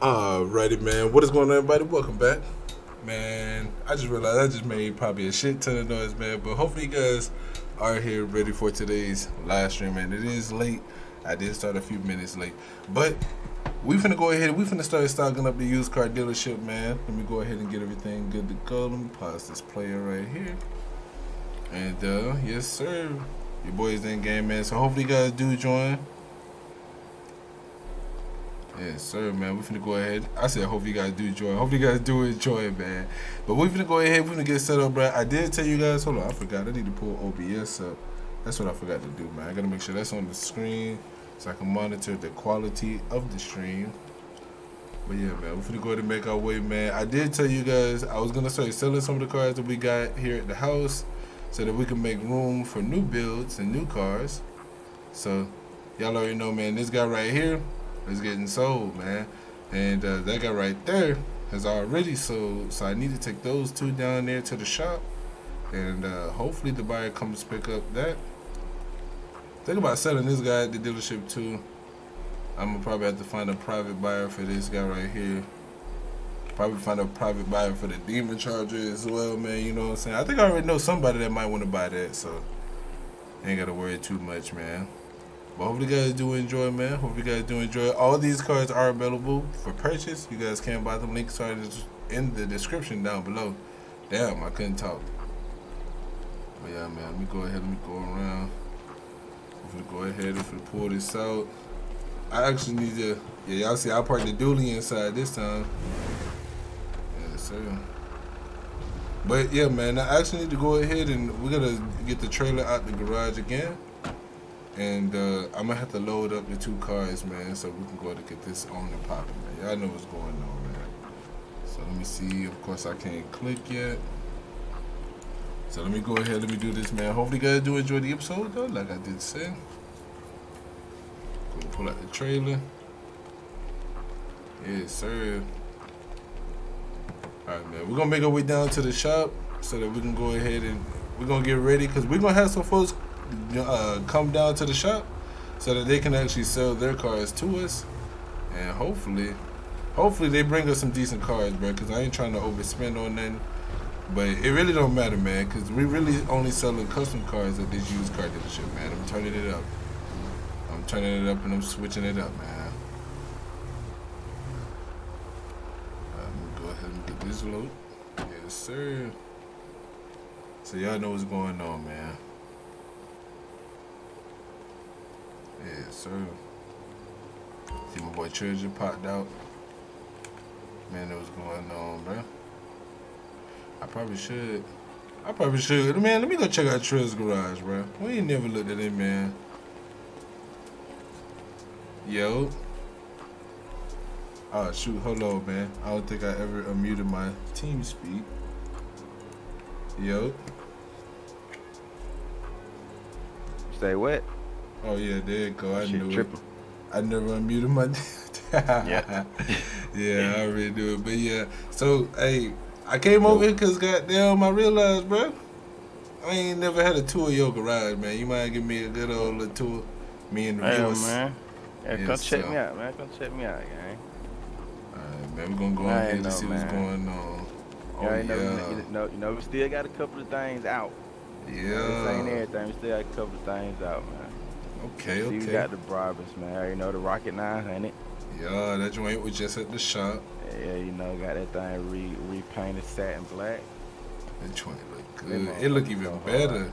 Alrighty, man. What is going on, everybody? Welcome back. Man, I just realized I just made probably a shit ton of noise, man. But hopefully, you guys are here ready for today's live stream, man. It is late. I did start a few minutes late. But we finna go ahead. We finna start stocking up the used car dealership, man. Let me go ahead and get everything good to go. Let me pause this player right here. And, uh, yes, sir. Your boys in game, man. So hopefully, you guys do join. Yes, sir, man. We're finna go ahead. I said, hope you guys do enjoy. Hope you guys do enjoy man. But we're finna go ahead. We're finna get set up, bro. I did tell you guys. Hold on, I forgot. I need to pull OBS up. That's what I forgot to do, man. I gotta make sure that's on the screen so I can monitor the quality of the stream. But yeah, man, we're finna go ahead and make our way, man. I did tell you guys I was gonna start selling some of the cars that we got here at the house so that we can make room for new builds and new cars. So y'all already know, man. This guy right here is getting sold, man. And uh, that guy right there has already sold. So I need to take those two down there to the shop. And uh, hopefully the buyer comes pick up that. Think about selling this guy at the dealership too. I'm gonna probably have to find a private buyer for this guy right here. Probably find a private buyer for the demon charger as well, man. You know what I'm saying? I think I already know somebody that might want to buy that, so ain't gotta worry too much, man. But hopefully you guys do enjoy, man. Hope you guys do enjoy. All these cards are available for purchase. You guys can buy them. Links are in the description down below. Damn, I couldn't talk. But yeah, man. Let me go ahead. Let me go around. I'm gonna go ahead and pull this out. I actually need to. Yeah, y'all see, I parked the dually inside this time. Yes, sir. But yeah, man, I actually need to go ahead and we're gonna get the trailer out the garage again. And uh, I'm gonna have to load up the two cars, man, so we can go ahead and get this on and popping, man. Y'all know what's going on, man. So let me see. Of course, I can't click yet. So let me go ahead. Let me do this, man. Hopefully, you guys do enjoy the episode, though, like I did say. Go pull out the trailer. Yes, sir. All right, man. We're gonna make our way down to the shop so that we can go ahead and we're gonna get ready because we're gonna have some folks uh, come down to the shop so that they can actually sell their cars to us, and hopefully, hopefully they bring us some decent cars, bro. Because I ain't trying to overspend on nothing. But it really don't matter, man, because we really only selling custom cars at this used car dealership, man. I'm turning it up. I'm turning it up and I'm switching it up, man. I'm gonna go ahead and get this load. Yes, sir. So y'all know what's going on, man. Yes, sir. See my boy Treasure popped out. Man, that was going on, bro. I probably should. I probably should. Man, let me go check out Trill's garage, bro. We ain't never looked at it, man. Yo. Oh, shoot. Hold on, man. I don't think I ever unmuted my TeamSpeak. Yo. Say what? Oh, yeah, there you go. I Shit knew tripping. it. I never unmuted my... Yeah. yeah, I already do it. But, yeah. So, hey... I came over here because, goddamn, I realized, bro, I ain't never had a tour of your garage, man. You might give me a good old little tour. Me and the Hey, viewers. man. Yeah, come Yes, check me out, man. Come check me out, gang. Alright, man, we're gonna go in here to see what's going on. Oh, You already know, yeah. you know, you know, we still got a couple of things out. Yeah. This ain't Yeah. everything. We still got a couple of things out, man. Okay, we okay. got the Brabus, man. You know, the Rocket 900. Yeah, that joint was just at the shop. Yeah, you know, got that thing re repainted satin black. That joint look good. It look even so better.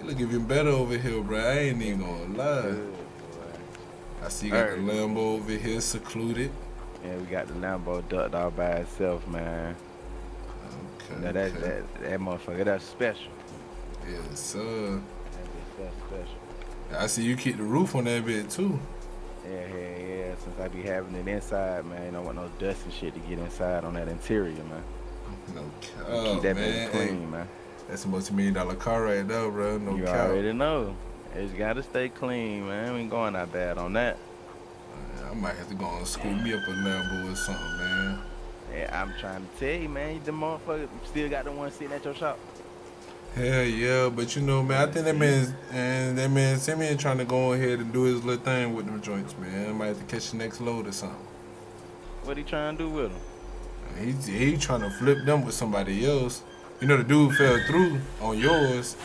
It look even better over here, bro. I ain't even gonna lie. Good. I see you got the Alright. Lambo over here secluded. Yeah, we got the Lambo ducked out by itself, man. Okay. Now that, okay. that that motherfucker, that's special. Yes, sir. That that's special. I see you keep the roof on that bit too. Yeah, yeah, yeah. Since I be having it inside, man, you don't want no dust and shit to get inside on that interior, man. No Keep that man. clean, man. That's a multi-million dollar car right there, bro. No you cap. already know. It's gotta stay clean, man. We ain't going that bad on that. I might have to go and scoop me up a Lambo or something, man. Yeah, I'm trying to tell you, man. The motherfucker still got the one sitting at your shop. Hell yeah, but you know, man, I think that man and that man Simeon trying to go ahead and do his little thing with them joints, man. I might have to catch the next load or something. What he trying to do with them? He he trying to flip them with somebody else. You know the dude fell through on yours,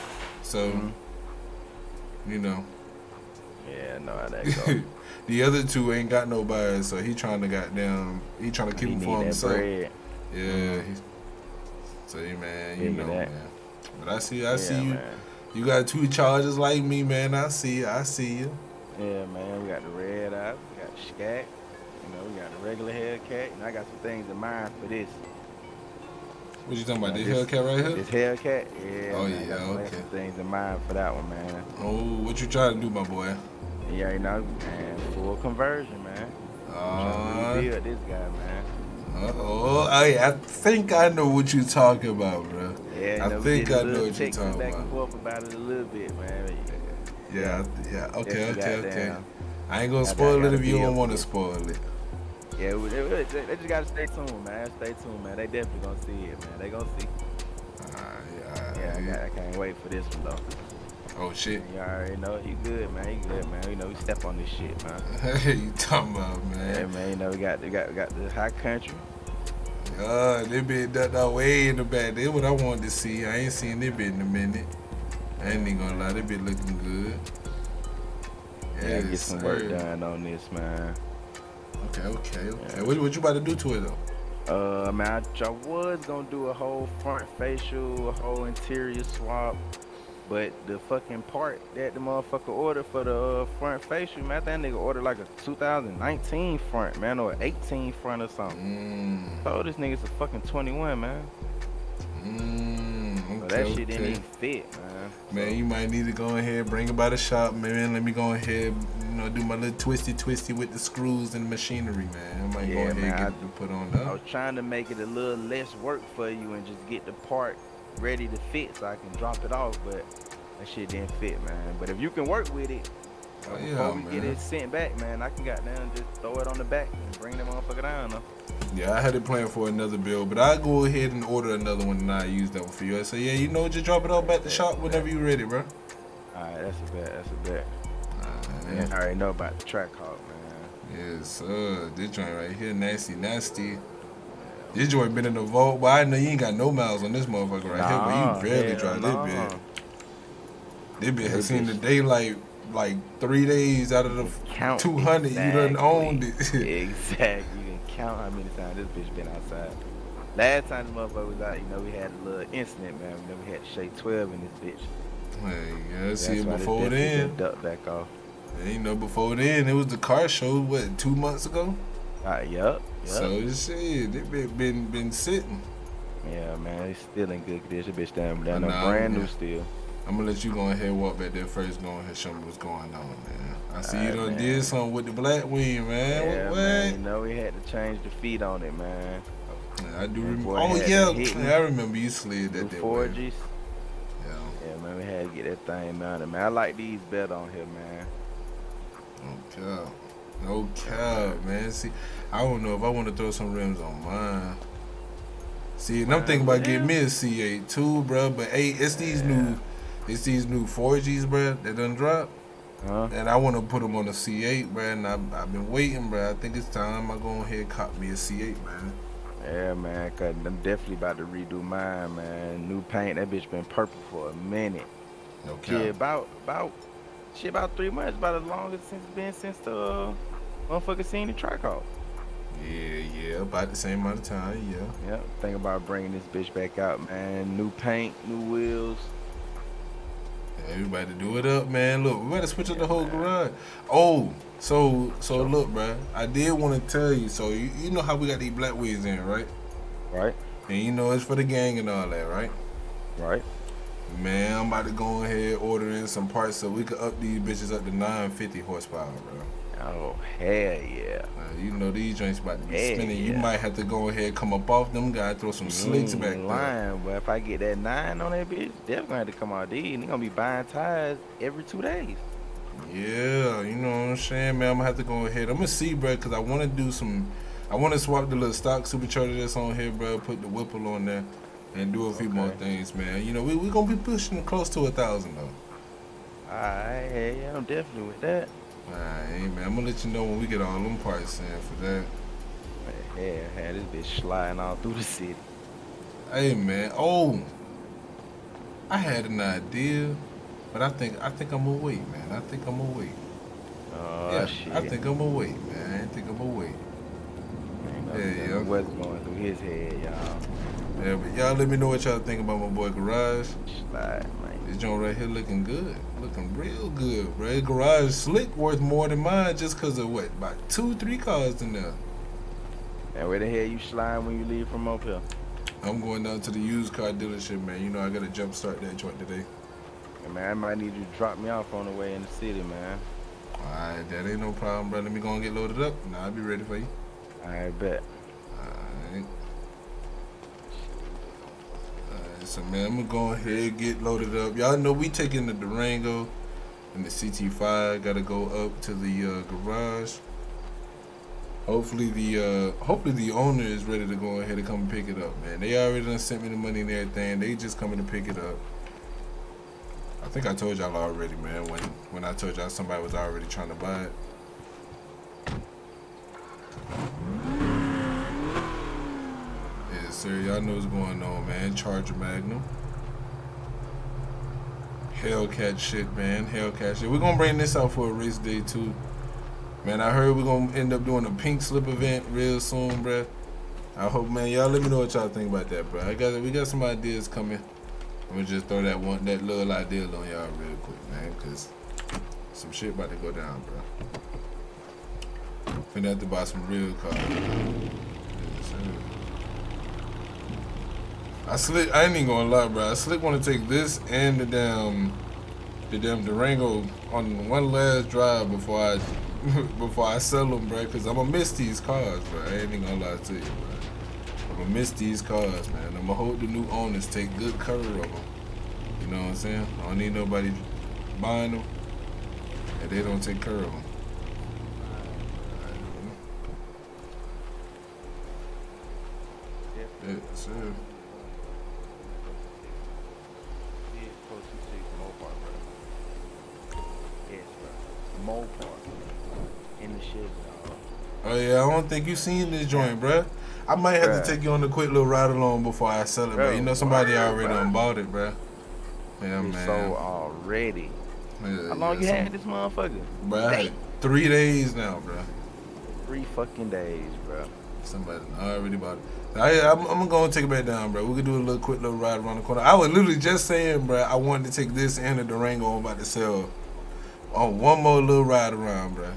so Mhm. you know Yeah, no, I how that go. the other two ain't got nobody, so he trying to got goddamn he trying to keep he them for himself. Yeah. He's, see, man, you Figure know, that. man. But I see, I yeah, see you. Man. You got two charges like me, man. I see, I see you. Yeah, man. We got the Redeye. We got the scat. You know, we got the regular Hellcat. And I got some things in mind for this. What you talking about? Now, This this- Hellcat right here? This Hellcat. Yeah. Oh, man, yeah, got some, okay. some things in mind for that one, man. Oh, what you trying to do, my boy? Yeah, you know, man. Full conversion, man. Uh, Trying to rebuild this guy, man. Oh, I, I think I know what you're talking about, bro. Yeah, I think I know what you're talking back about. and forth about it a little bit, man. Yeah, yeah. Okay, okay, okay. I ain't gonna spoil it if you don't want to spoil it. Yeah, they, they, just gotta stay tuned, man. Stay tuned, man. They definitely gonna see it, man. They gonna see. Alright, Yeah, I, got, I can't wait for this one though. Oh shit. You already know he good, man. He good, man. You know we step on this shit, man. Hey, you talking about, man? Yeah, man? You know we got we got we got the high country. God, they been ducked out way in the back. They what I wanted to see. I ain't seen they been in a minute. I ain't even gonna lie, they been looking good. Yeah, get Yes, some work done on this, man. Okay, okay, okay. Yeah. What, what you about to do to it though? Uh, man, I, I was gonna do a whole front facial, a whole interior swap, but the fucking part that the motherfucker ordered for the uh, front facial, man, that nigga ordered like a 2019 front, man, or 18 front or something. Told this nigga's a fucking 21, man. mmm. So that shit didn't even fit, man. Man, you might need to go ahead, bring it by the shop, man. Let me go ahead, you know, do my little twisty twisty with the screws and the machinery, man. I might go ahead man, and get I- it put on I there. was trying to make it a little less work for you and just get the part ready to fit so I can drop it off, but that shit didn't fit, man. But if you can work with it, Oh, before yeah, we get it sent back, man, I can goddamn just throw it on the back and bring that motherfucker down. Though. Yeah, I had it planned for another bill, but I'll go ahead and order another one and I use that one for you. I say, yeah, you know, just drop it off at the shop whenever you're ready, bro. Alright, that's a bet, that's a bet. Man, I already know about the Trackhawk, man. Yes, sir. This joint right here, nasty, nasty. This joint been in the vault, but I know you ain't got no miles on this motherfucker right here, but you barely drive nah. this bitch. This bitch has seen the daylight like three days out of the Count 200 you done owned it. exactly. exactly. You can count how many times this bitch been outside. Last time this motherfucker was out, you know, we had a little incident, man. We never had Shay 12 in this bitch. Hey, yeah, see it before then. ducked back off. You know, before then, it was the car show, what, two months ago? Uh, yup, So, shit, it been, been, been sitting. yeah, man, it's still in good condition. Bitch, damn, down Nah, brand new still. I'm gonna let you go ahead and walk back there first, go ahead and show me what's going on, man. I see you done man. did something with the Blackwing, man. yeah, what? man, you know, we had to change the feet on it, man. I do remember. Oh yeah, that hit me. I remember you slid that four way. Yeah. Yeah, man, we had to get that thing mounted, man. I like these better on here, man. Cap. No cap, man. See, I don't know if I want to throw some rims on mine. See, and I'm thinking about yeah. getting me a C8 too, bro. But hey, it's these Yeah. new, it's these new 4Gs, bro, that done drop. Huh? And I want to put them on a C8, bro. And I've, I've been waiting, bro. I think it's time I go ahead and cop me a C8, man. Yeah, man, cause I'm definitely about to redo mine, man. New paint, that bitch been purple for a minute. No cap. Shit, about about shit about three months, about as long as since it's been since the uh, motherfucker seen the track off. Yeah, yeah, about the same amount of time, yeah. Yeah, think about bringing this bitch back out, man. New paint, new wheels. Everybody do it up, man. Look, we better switch up the whole garage. Oh, so so look, bruh. I did want to tell you. So you, you know how we got these Blackwings in, right? Right, And you know it's for the gang and all that, right? right. Man, I'm about to go ahead order in some parts so we could up these bitches up to 950 horsepower, bro. Oh hell yeah. Uh, you know these joints about to be Yeah, spinning. You might have to go ahead come up off them guys, throw some slicks back ain't there. lying, but if I get that nine on that bitch, definitely gonna have to come out these. And they gonna be buying tires every two days. Yeah, you know what I'm saying, man. I'm gonna have to go ahead. I'm gonna see, bro, because I want to do some. I want to swap the little stock supercharger that's on here, bro. Put the Whipple on there, and do a few more things, man. You know, we we gonna be pushing close to a thousand though. Alright, hell yeah, I'm definitely with that. Alright, man. I'm gonna let you know when we get all them parts in for that. Man, Yeah, had this bitch sliding all through the city. Hey man, oh, I had an idea, but I think I think I'm gonna wait, man. I think I'm gonna wait. Oh yeah, shit. I think I'm gonna wait, man. I think I'm gonna wait. Ain't Yeah, telling yeah. What's going through his head, y'all? Yeah, but y'all let me know what y'all think about my boy Garage. Slide, man. This joint right here looking good, looking real good, bro. Garage slick worth more than mine just cause of what, about two, three cars in there. And where the hell you slide when you leave from up here? I'm going down to the used car dealership, man. You know I gotta jump start that joint today. Hey, man, I might need you to drop me off on the way in the city, man. Alright, that ain't no problem, bro. Let me go and get loaded up. Now I'll be ready for you. I bet. Alright. Alright, so man, I'm gonna go ahead and get loaded up. Y'all know we taking the Durango and the CT5. Gotta go up to the uh, garage. Hopefully the uh, hopefully the owner is ready to go ahead and come and pick it up, man. They already done sent me the money and everything. They just coming to pick it up. I think I told y'all already, man. When when I told y'all somebody was already trying to buy it. Sir. Y'all know what's going on, man. Charger Magnum. Hellcat shit, man. Hellcat shit. We're gonna bring this out for a race day too. Man, I heard we're gonna end up doing a pink slip event real soon, bruh. I hope, man, y'all let me know what y'all think about that, bro. I got we got some ideas coming. I'm gonna just throw that one that little idea on y'all real quick, man, cause some shit about to go down, bro. Finna have to buy some real cars. I slick. I ain't even gonna lie, bro. I slick want to take this and the damn, the damn Durango on one last drive before I, before I sell them, bro. Cause I'm gonna miss these cars, bro. I ain't even gonna lie to you, bro. I'm gonna miss these cars, man. I'm gonna hope the new owners take good care of them. You know what I'm saying? I don't need nobody buying them, and they don't take care of them. Yeah, sir. Mopar. In the shit, dog. Oh yeah, I don't think you seen this joint, bruh. I might have Bruh. to take you on a quick little ride along before I sell it, but Bro, you know somebody already bruh. done bought it, bruh. Yeah, It's man. sold already. Yeah, How long yeah, you some- had this motherfucker? Bruh, three days now, bruh. Three fucking days, bro. Somebody already bought it. I, I'm, I'm gonna go and take it back down, bro. We could do a little quick little ride around the corner. I was literally just saying, bro, I wanted to take this and the Durango I'm about to sell on one more little ride around, bro.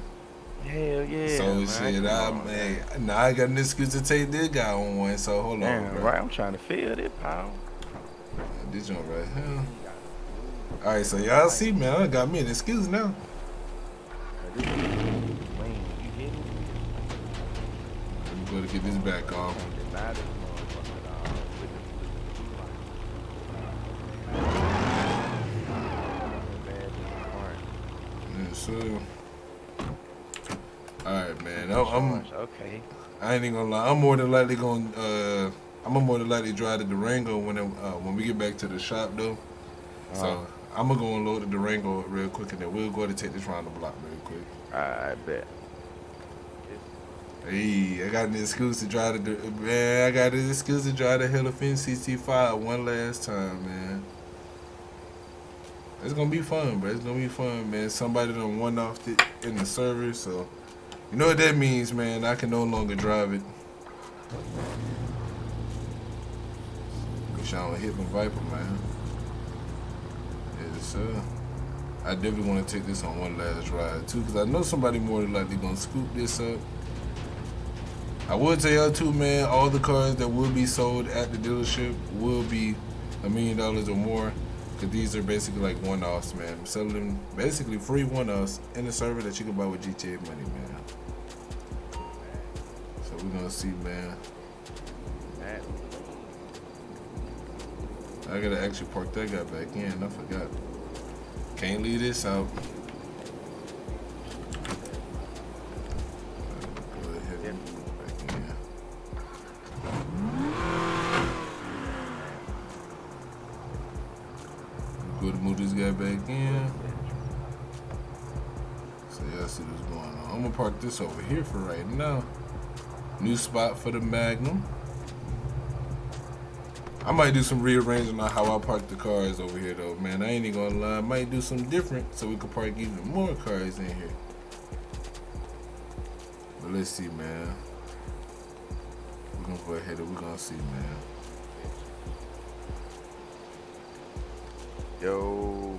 Hell yeah. so man. shit, I on, man, now I got an excuse to take this guy on one. So hold on, Damn, bro. right? I'm trying to feel it, pal. This joint right here. All right, so y'all see, man, I got me an excuse now. This is clean. You hit me? Let me go to get this back off. Can't deny this motherfucker, dog. Look at- look at- look at the two lights. Bad Yeah, so. All right, man. I'm, I'm okay. I ain't even gonna lie. I'm more than likely gonna. Uh, I'm gonna more than likely drive the Durango when it, uh, when we get back to the shop though. Uh-huh. So I'm gonna go and load the Durango real quick, and then we'll go to take this round the block real quick. I bet. Hey, I got an excuse to drive the man. I got an excuse to drive the Hellephant CT5 one last time, man. It's gonna be fun, bro. It's gonna be fun, man. Somebody done one off it in the service, so you know what that means, man. I can no longer drive it. Wish I don't hit my Viper, man. Yes, sir. I definitely want to take this on one last ride too, because I know somebody more than likely gonna scoop this up. I would tell y'all too, man. All the cars that will be sold at the dealership will be a million dollars or more, because these are basically like one-offs, man. I'm selling them basically free one-offs in the server that you can buy with GTA money, man. So we're gonna see, man. I gotta actually park that guy back in. I forgot. Can't leave this out. This over here for right now. New spot for the Magnum. I might do some rearranging on how I park the cars over here though, man. I ain't even gonna lie. I might do some different so we can park even more cars in here. But let's see, man. We're gonna go ahead and we're gonna see, man. Yo.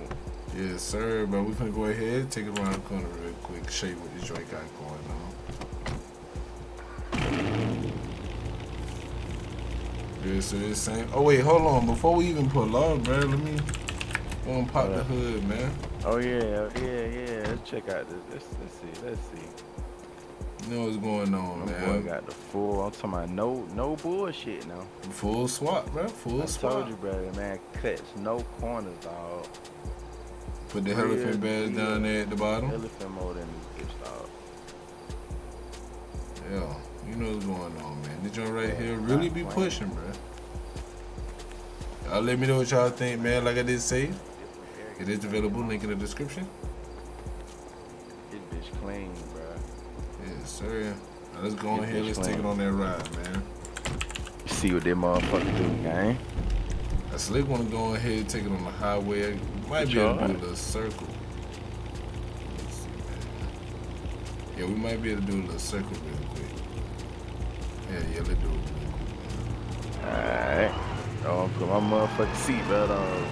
Yes, sir, but we're gonna go ahead, take it around the corner real quick, show you what this joint got going on. Yeah, so it's same. Oh wait, hold on. Before we even pull off, bro, let me go and pop the hood, man. Oh yeah, oh, yeah, yeah. Let's check out this. Let's, let's see. Let's see. You know what's going on, My man. boy got the full. I'm talking about no, no bullshit now. Full swap, bro. Full I swap. told you, brother, man. Cuts, no corners, dog. Put the oh, Real elephant badge deal. down there at the bottom. Elephant mode in this bitch, dog. Yeah, you know what's going on, man. This joint right here really be pushing, bro. Y'all let me know what y'all think, man. Like I did say, it is available. Link in the description. This bitch clean, bro. Yes, sir. Now let's go Get here. Let's take it on that ride, man. See what that motherfucker do, gang. I slick want to go ahead and take it on the highway. I might be able to do a little circle. Let's see, man. Yeah, we might be able to do a little circle real quick. Yeah, yeah, let's do it real quick. Alright. Oh, put my motherfucking seatbelt on.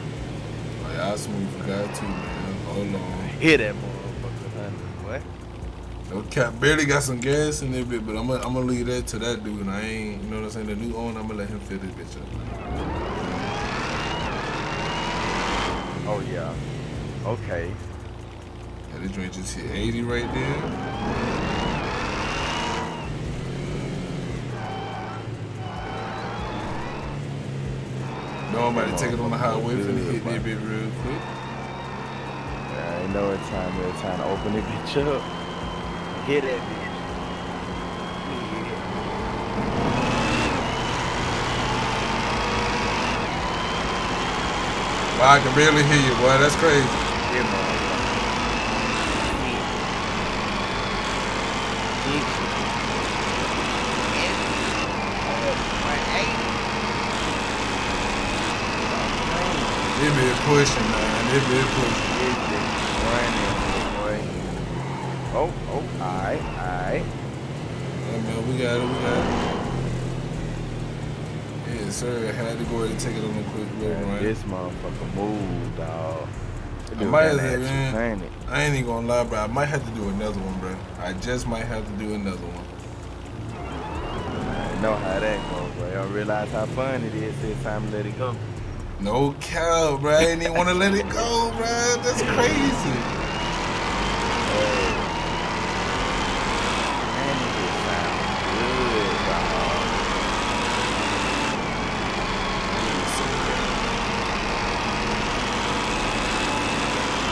Like, I smooth forgot too, man. Hold on. Hit that motherfucker, honey. What? No cap, barely got some gas in there, but I'm gonna I'm gonna leave that to that dude. And I ain't, you know what I'm saying? The new owner, I'm gonna let him fill this bitch up. Oh, yeah. Okay. Yeah, this joint just hit 80 right there. No, I'm about to take it on the highway, finna hit that bit real quick. I ain't know it's time, it's time to open it bitch up. Hit that I can barely hear you, boy. That's crazy. Yeah, motherfucker. It been pushing, man. It been pushing. Running, boy. Oh, oh, alright, alright. Yeah, oh, man, we got it, we got it. Sir. I had to go ahead and take it on a quick little Man, run. This motherfucker move, dog. I might got as that well, man. I ain't even gonna lie, bro. I might have to do another one, bro. I just might have to do another one. I know how that goes, bro. Y'all realize how fun it is. It's time to let it go. No cow, bro. I ain't even want to let it go, bro. That's crazy. Man, it just sounds good, dog.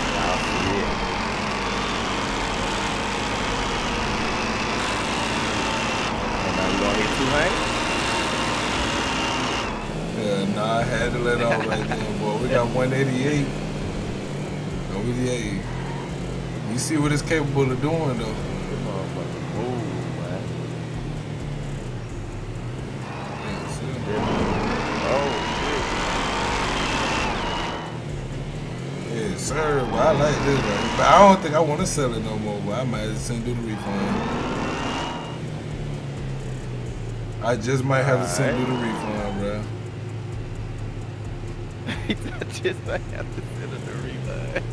Y'all see it. And now you gonna hit 200? Yeah, nah, I had to let off right there, boy. We got 188. 188. You see what it's capable of doing, though. This motherfucker move, man. Yeah, see? Oh, Yes, sir. Well, I like this, right? But I don't think I want to sell it no more, but I might just send do the refund. I just might have to send you the refund, bro. I just might have to send him the refund.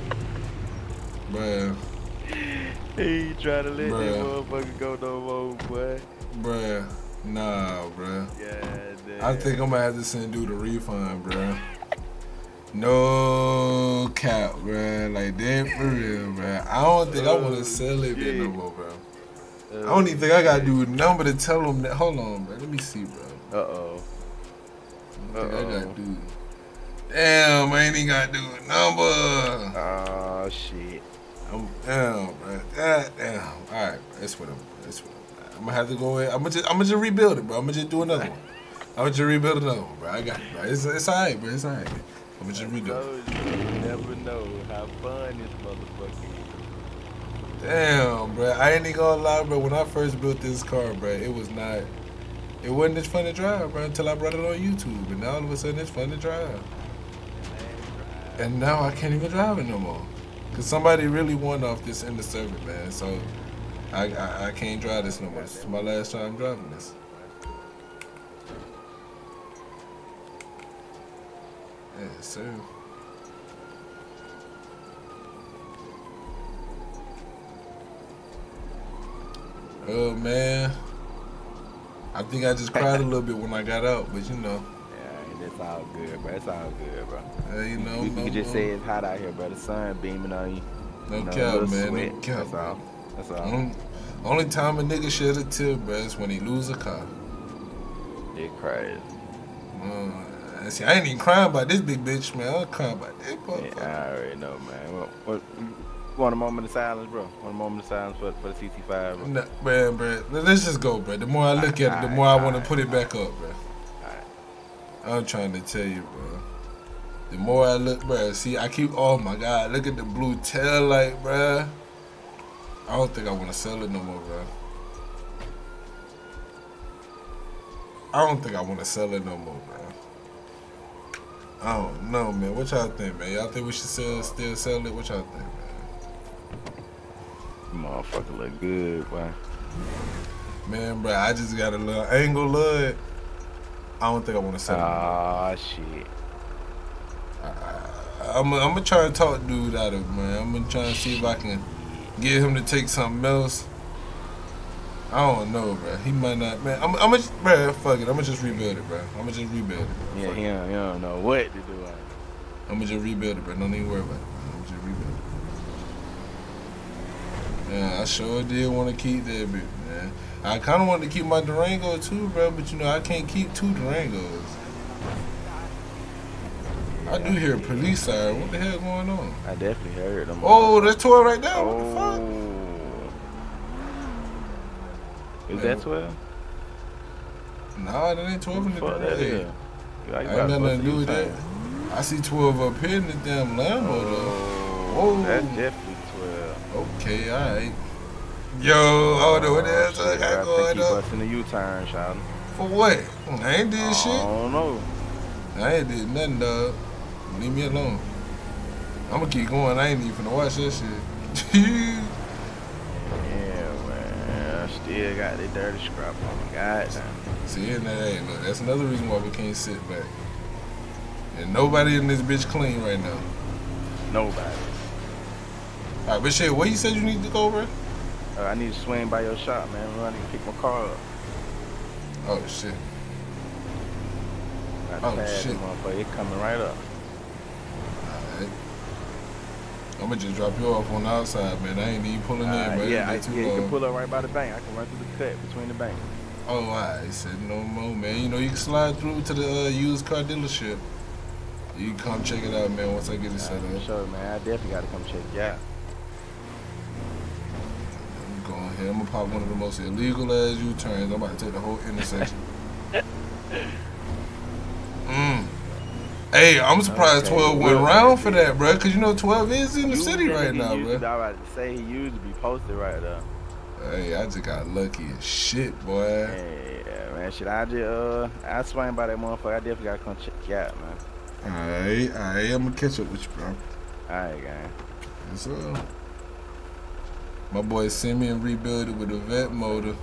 Bruh, He trying to let Bruh. motherfucker go no more, boy. bruh. Nah, bruh. Yeah. I think I'm gonna have to send you the refund, bruh. No cap, bruh. Like that for real, bruh. I don't think I want Oh, to sell it no more, bro. Uh, I don't even think I gotta do a number to tell them that. Hold on, bro. Let me see, bro. Uh oh. I I gotta do. Damn, I ain't even gotta do a number. Oh shit. I'm down, bro. God damn. All right, bro. that's what I'm. That's what I'm. I'm gonna have to go ahead. I'm gonna just. I'm gonna just rebuild it, bro. I'm gonna just do another one. I'm gonna just rebuild another one, bro. I got it, bro. It's it's alright, bro. It's alright. I'm gonna just. Told you, never know how fun this motherfucker. Damn, bro. I ain't even gonna lie, bro. When I first built this car, bro, it was not. it wasn't as fun to drive, bro, until I brought it on YouTube, and now all of a sudden it's fun to drive. And now I can't even drive it no more, cause somebody really won off this in the circuit, man. So I, I I can't drive this no more. This is my last time driving this. Yes, sir. Oh man, I think I just cried a little bit when I got out, but you know, Yeah, it's all good, bro. It's all good, bro. uh, you know, you, no, you just no, say it's hot out here, bro. The sun beaming on you. no you know, cap, man, sweat. no cap. That's all. That's all. Only, only time a nigga shed a tear, bro, is when he lose a car. It crazy. Uh, and see, I ain't even crying about this big bitch, man. I'm crying about this Yeah. I already know, man. What, what, want a moment of silence, bro? Want a moment of silence for, for the CT5, bro? Nah, man, bro, let's just go, bro. The more I look at it, the more I want to put it back up, bro. I'm trying to tell you, bro. The more I look, bro, see, I keep, oh my God, look at the blue tail light, bro. I don't think I want to sell it no more, bro. I don't think I want to sell it no more, bro. I don't know, man. What y'all think, man? Y'all think we should sell, still sell it? What y'all think? Motherfucker look good, boy. Man, bro, I just got a little angle it. I don't think I want to it. Ah, shit. I'm gonna try to talk dude out of it, man. I'm gonna try to see if I can get him to take something else. I don't know, bro. He might not, man. I'm, I'm gonna, bro. Fuck it. I'm gonna just rebuild it, bro. I'm gonna just rebuild it. Yeah, Fuck he don't, he don't know what to do. I'm gonna just rebuild it, bro. Don't even worry about it. I'm gonna just rebuild it. Yeah, I sure did want to keep that bit, man. I kind of wanted to keep my Durango too, bro. But you know, I can't keep two Durangos. I do hear police siren. What the hell going on? I definitely heard them. Oh, that's 12 right there. What the fuck? Oh. Is Man, that 12? Nah, that ain't 12 in the Fuck that day. is. You I ain't to nothing to do with that. I see 12 up here in the damn Lambo, Oh, Whoa. that's definitely 12. though. Okay, alright. Yo, I don't know what the hell I got going up. busting a U-turn, child. For what? I ain't did I shit. I don't know. I ain't did nothing, dog. Leave me alone. I'm gonna keep going. I ain't even gonna watch that shit. Yeah, man. I still got that dirty scrap on me. God damn. See, and that, hey, look, that's another reason why we can't sit back. And nobody in this bitch clean right now. Nobody. Alright, but shit, where you said you need to go, bro? Uh, I need to swing by your shop, man. Run and pick my car up. Oh shit. Got Oh, to shit. motherfucker. It coming right up. Alright. I'm gonna just drop you off on the outside, man. I ain't even pulling Uh, in, man. yeah, I, too yeah, you can pull up right by the bank. I can run through the cut between the bank. Oh, alright. Said no more, man. You know, you can slide through to the uh, used car dealership. You can come check it out, man, once I get it set up. sure, man. I definitely got to come check you out. Here. I'm gonna pop one of the most illegal ass U-turns. I'm about to take the whole intersection. mm. Hey, I'm surprised Okay, 12 went around for that, bro. Cause you know 12 is in the You city right now, bro. I was about to say he used to be posted right there. Hey, I just got lucky as shit, boy. Yeah, man. Should I just uh, I swing by that motherfucker. I definitely gotta come check you out, man. Alright, alright, I'm gonna catch up with you, bro. All right, gang. Yes, sir. My boy Simeon rebuilt it with a Vette motor.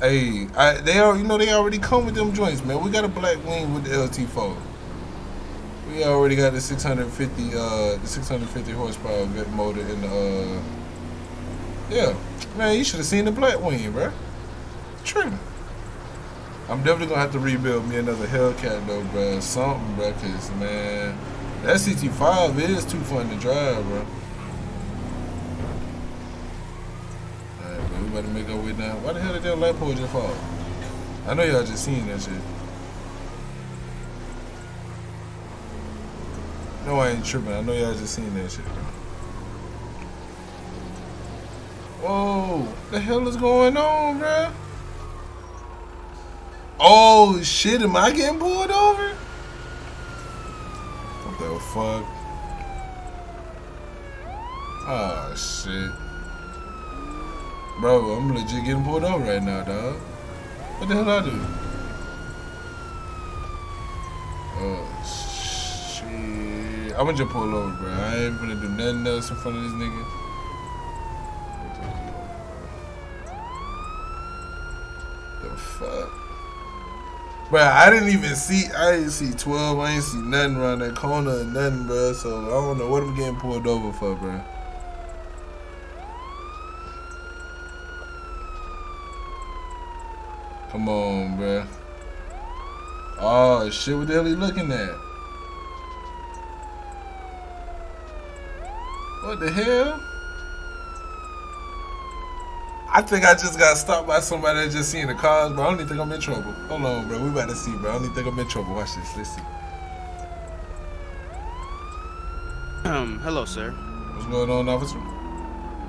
Hey, I, they are, you know, they already come with them joints, man. We got a Blackwing with the LT4. We already got the 650, uh, the 650 horsepower Vette motor in the, uh, yeah. Man, you should have seen the Blackwing, bro. True. I'm definitely gonna have to rebuild me another Hellcat though, bro. Something, bro, cause man, that CT5 is too fun to drive, bro. To make our way down. Why the hell did that light pole just fall? I know y'all just seen that shit. No, I ain't tripping. I know y'all just seen that shit. Whoa, the hell is going on, bro? Oh shit, am I getting pulled over? What the fuck? Oh shit. Bro, I'm legit getting pulled over right now, dog. What the hell I do? Oh shit! I'ma just pull over, bro. I ain't gonna do nothing else in front of this nigga. The fuck? Bro, I didn't even see. I didn't see twelve. I ain't see nothing around that corner or nothing, bro. So I don't know what I'm getting pulled over for, bro. Come on, bro. Oh shit! What the hell he looking at? What the hell? I think I just got stopped by somebody that just seen the cars, bro. I don't even think I'm in trouble. Hold on, bro. We about to see, bro. I don't even think I'm in trouble. Watch this. Let's see. Um, hello, sir. What's going on, officer?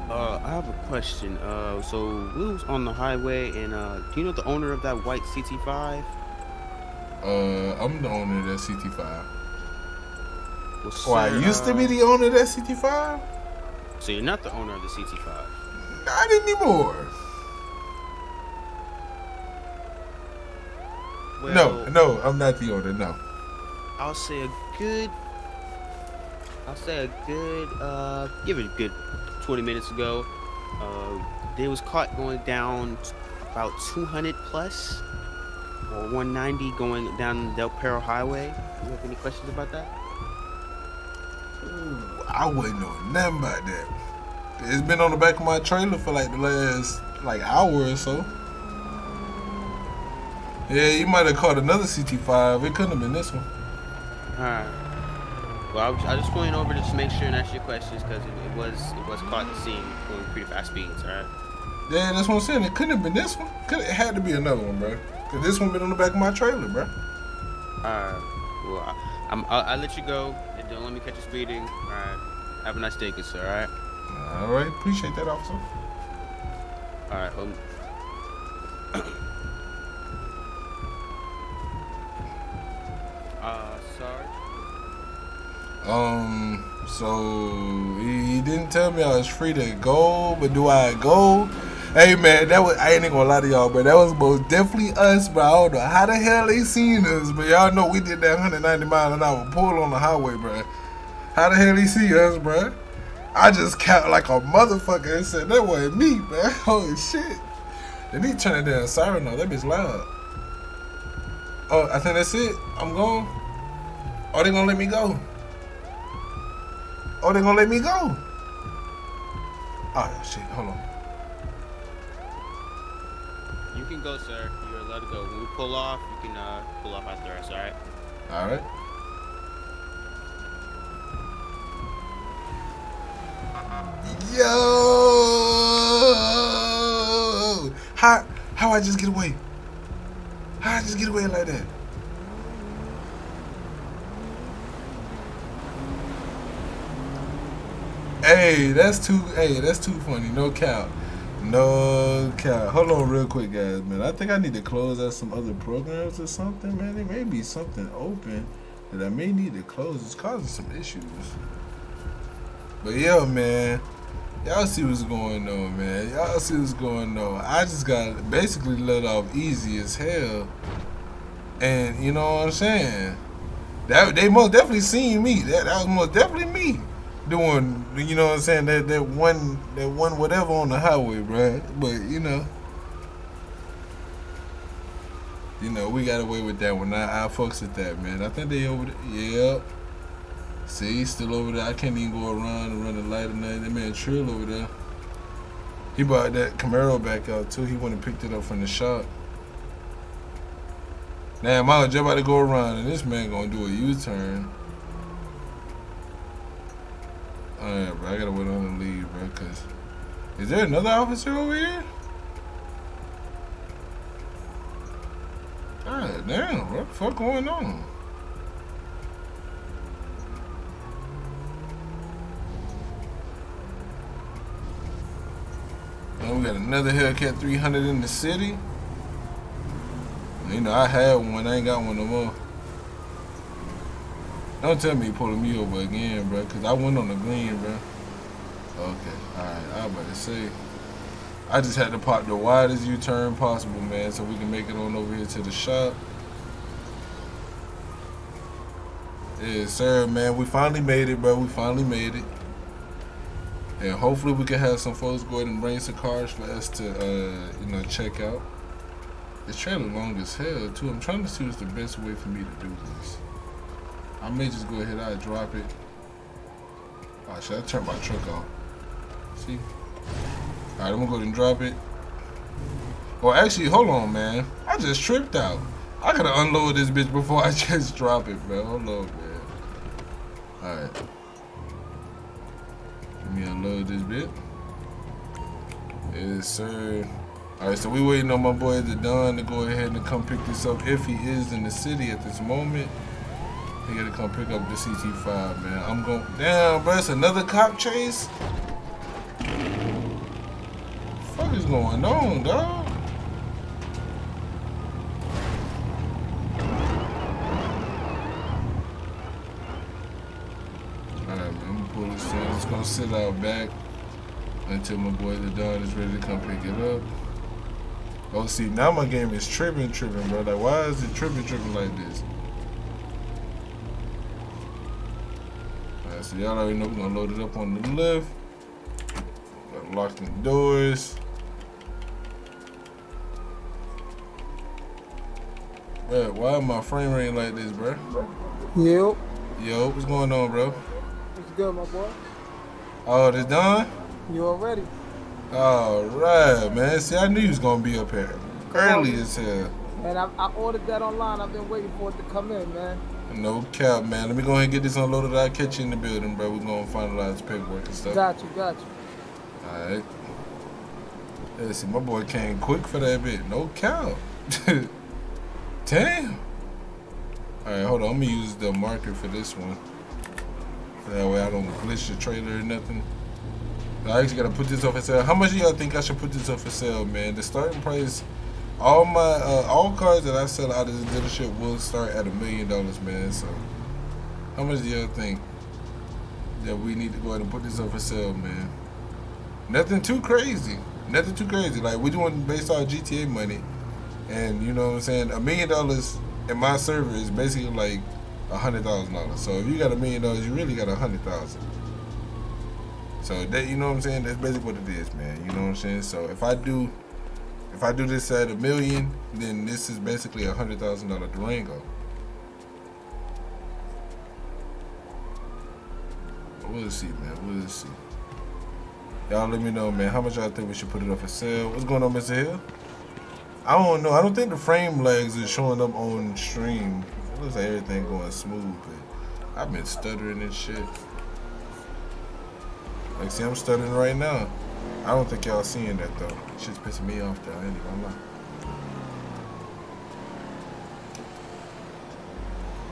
Uh, I have a question. Uh, so we was on the highway, and uh, do you know the owner of that white CT5? Uh, I'm the owner of that CT5. Well, Oh, I sir, used to be uh, the owner of that CT5? So you're not the owner of the CT5. Not anymore. Well, no, no, I'm not the owner. No. I'll say a good. I'll say a good. Uh, give it a good 20 minutes ago. Uh, they was caught going down about 200 plus, or 190 going down Del Perro Highway. You have any questions about that? Ooh, I wouldn't know nothing about that. It's been on the back of my trailer for like the last like hour or so. Yeah, you might have caught another CT5. It couldn't have been this one. Alright. Well, I, was, just went over just to make sure and ask your questions because it, it was it was caught the scene going pretty fast speeds. Alright. Yeah, that's what I'm saying. It couldn't have been this one. Could it had to be another one, bro. Cause this one been on the back of my trailer, bro. Alright. Well, I, I'm, I'll, I'll let you go. and Don't let me catch you speeding. Alright. Have a nice day, good sir. Alright. All right, appreciate that, officer. Alright. Um, uh, Um, so he, he didn't tell me I was free to go, but do I go? Hey man, that was I ain't even gonna lie to y'all, but that was most definitely us, bro. I don't know how the hell they seen us, but y'all know we did that 190 mile an hour pull on the highway, bro. How the hell he see us, bro? I just count like a motherfucker and said that wasn't me, man. Holy shit. Then he turned it down siren though. That bitch loud. Oh, I think that's it. I'm gone. Are they gonna let me go. Oh, they gonna let me go. Oh shit, hold on. You can go, sir. You're allowed to go. When we pull off, you can uh, pull off after us. Alright. All right. Yo, how how I just get away? How I just get away like that? Hey, that's too. Hey, that's too funny. No count. No count. Hold on, real quick, guys, man. I think I need to close out some other programs or something, man. There may be something open that I may need to close. It's causing some issues. But yeah, man. Y'all see what's going on, man. Y'all see what's going on. I just got basically let off easy as hell. And you know what I'm saying? That they most definitely seen me. That, that was most definitely me doing you know what I'm saying, that that one that one whatever on the highway, bruh. But you know. You know, we got away with that one. I, I fucks with that, man. I think they over there. Yep. See, he's still over there. I can't even go around and run the light or nothing. That man Trill over there. He brought that Camaro back out too. He went and picked it up from the shop. Now, was just about to go around and this man gonna do a U-turn. Oh, Alright, bro. I gotta wait on him to leave, bro. Cause is there another officer over here? God damn, what the fuck going on? And we got another Hellcat 300 in the city. You know, I had one. I ain't got one no more. Don't tell me you pulling me over again, bro, because I went on the green, bro. Okay, alright. I was about to say. I just had to pop the widest U-turn possible, man, so we can make it on over here to the shop. Yes, sir, man. We finally made it, bro. We finally made it. And hopefully we can have some folks go ahead and bring some cars for us to, uh, you know, check out. This trailer long as hell, too. I'm trying to see what's the best way for me to do this. I may just go ahead and drop it. Oh, should I turn my truck off? See? Alright, I'm gonna go ahead and drop it. Well, actually, hold on, man. I just tripped out. I gotta unload this bitch before I just drop it, bro. Hold on, man. Alright. Let me unload this bit. Yes, sir. Alright, so we waiting on my boy the Don to go ahead and come pick this up if he is in the city at this moment. He gotta come pick up the CT5, man. I'm going damn, bro. It's another cop chase. What is going on, dog? It's gonna sit out back until my boy the Don is ready to come pick it up. Oh, see, now my game is tripping, tripping, bro. Like, why is it tripping, tripping like this? Alright, so y'all already know we're gonna load it up on the left. Got locking the doors. Bro, why my frame rate like this, bro? Yep. Yo, what's going on, bro? What's good, my boy? Oh, this done? You already? All right, man. See, I knew you was gonna be up here early oh. as hell. Man, I, I ordered that online. I've been waiting for it to come in, man. No cap, man. Let me go ahead and get this unloaded. I'll catch you in the building, bro. We're gonna finalize paperwork and stuff. Got you, got you. All right. Let's see, my boy came quick for that bit. No cap. Damn. All right, hold on. I'm gonna use the marker for this one. That way I don't glitch the trailer or nothing. I actually gotta put this up for sale. How much do y'all think I should put this up for sale, man? The starting price, all my uh, all cars that I sell out of the dealership will start at a million dollars, man. So, how much do y'all think that we need to go ahead and put this up for sale, man? Nothing too crazy. Nothing too crazy. Like we're doing based on GTA money, and you know what I'm saying. A million dollars in my server is basically like a hundred thousand dollars. So if you got a million dollars, you really got a hundred thousand. So that you know what I'm saying? That's basically what it is, man. You know what I'm saying? So if I do if I do this at a million, then this is basically a hundred thousand dollar Durango. We'll see, man. We'll see. Y'all let me know, man. How much y'all think we should put it up for sale? What's going on, Mr. Hill? I don't know. I don't think the frame legs is showing up on stream. It looks like everything going smooth, but I've been stuttering and shit. Like, see, I'm stuttering right now. I don't think y'all seeing that though. Shit's pissing me off though. I ain't gonna lie.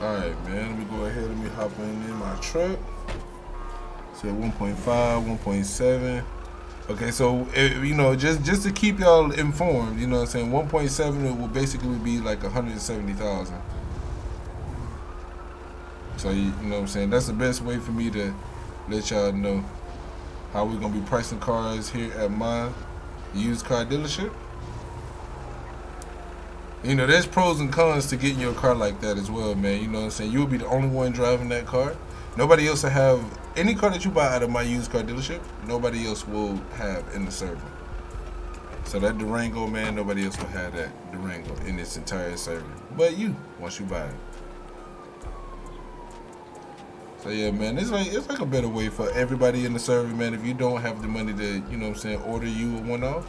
Alright, man. Let me go ahead. Let me hop in, in my truck. So 1.5, 1.7. Okay, so you know, just just to keep y'all informed, you know, what I'm saying 1.7 it will basically be like 170,000. So you, you know, what I'm saying that's the best way for me to let y'all know how we're gonna be pricing cars here at my used car dealership. You know, there's pros and cons to getting your car like that as well, man. You know what I'm saying? You'll be the only one driving that car. Nobody else will have any car that you buy out of my used car dealership. Nobody else will have in the server. So that Durango, man, nobody else will have that Durango in its entire server. But you, once you buy it. So yeah, man, it's like it's like a better way for everybody in the server, man. If you don't have the money to, you know what I'm saying, order you a one off,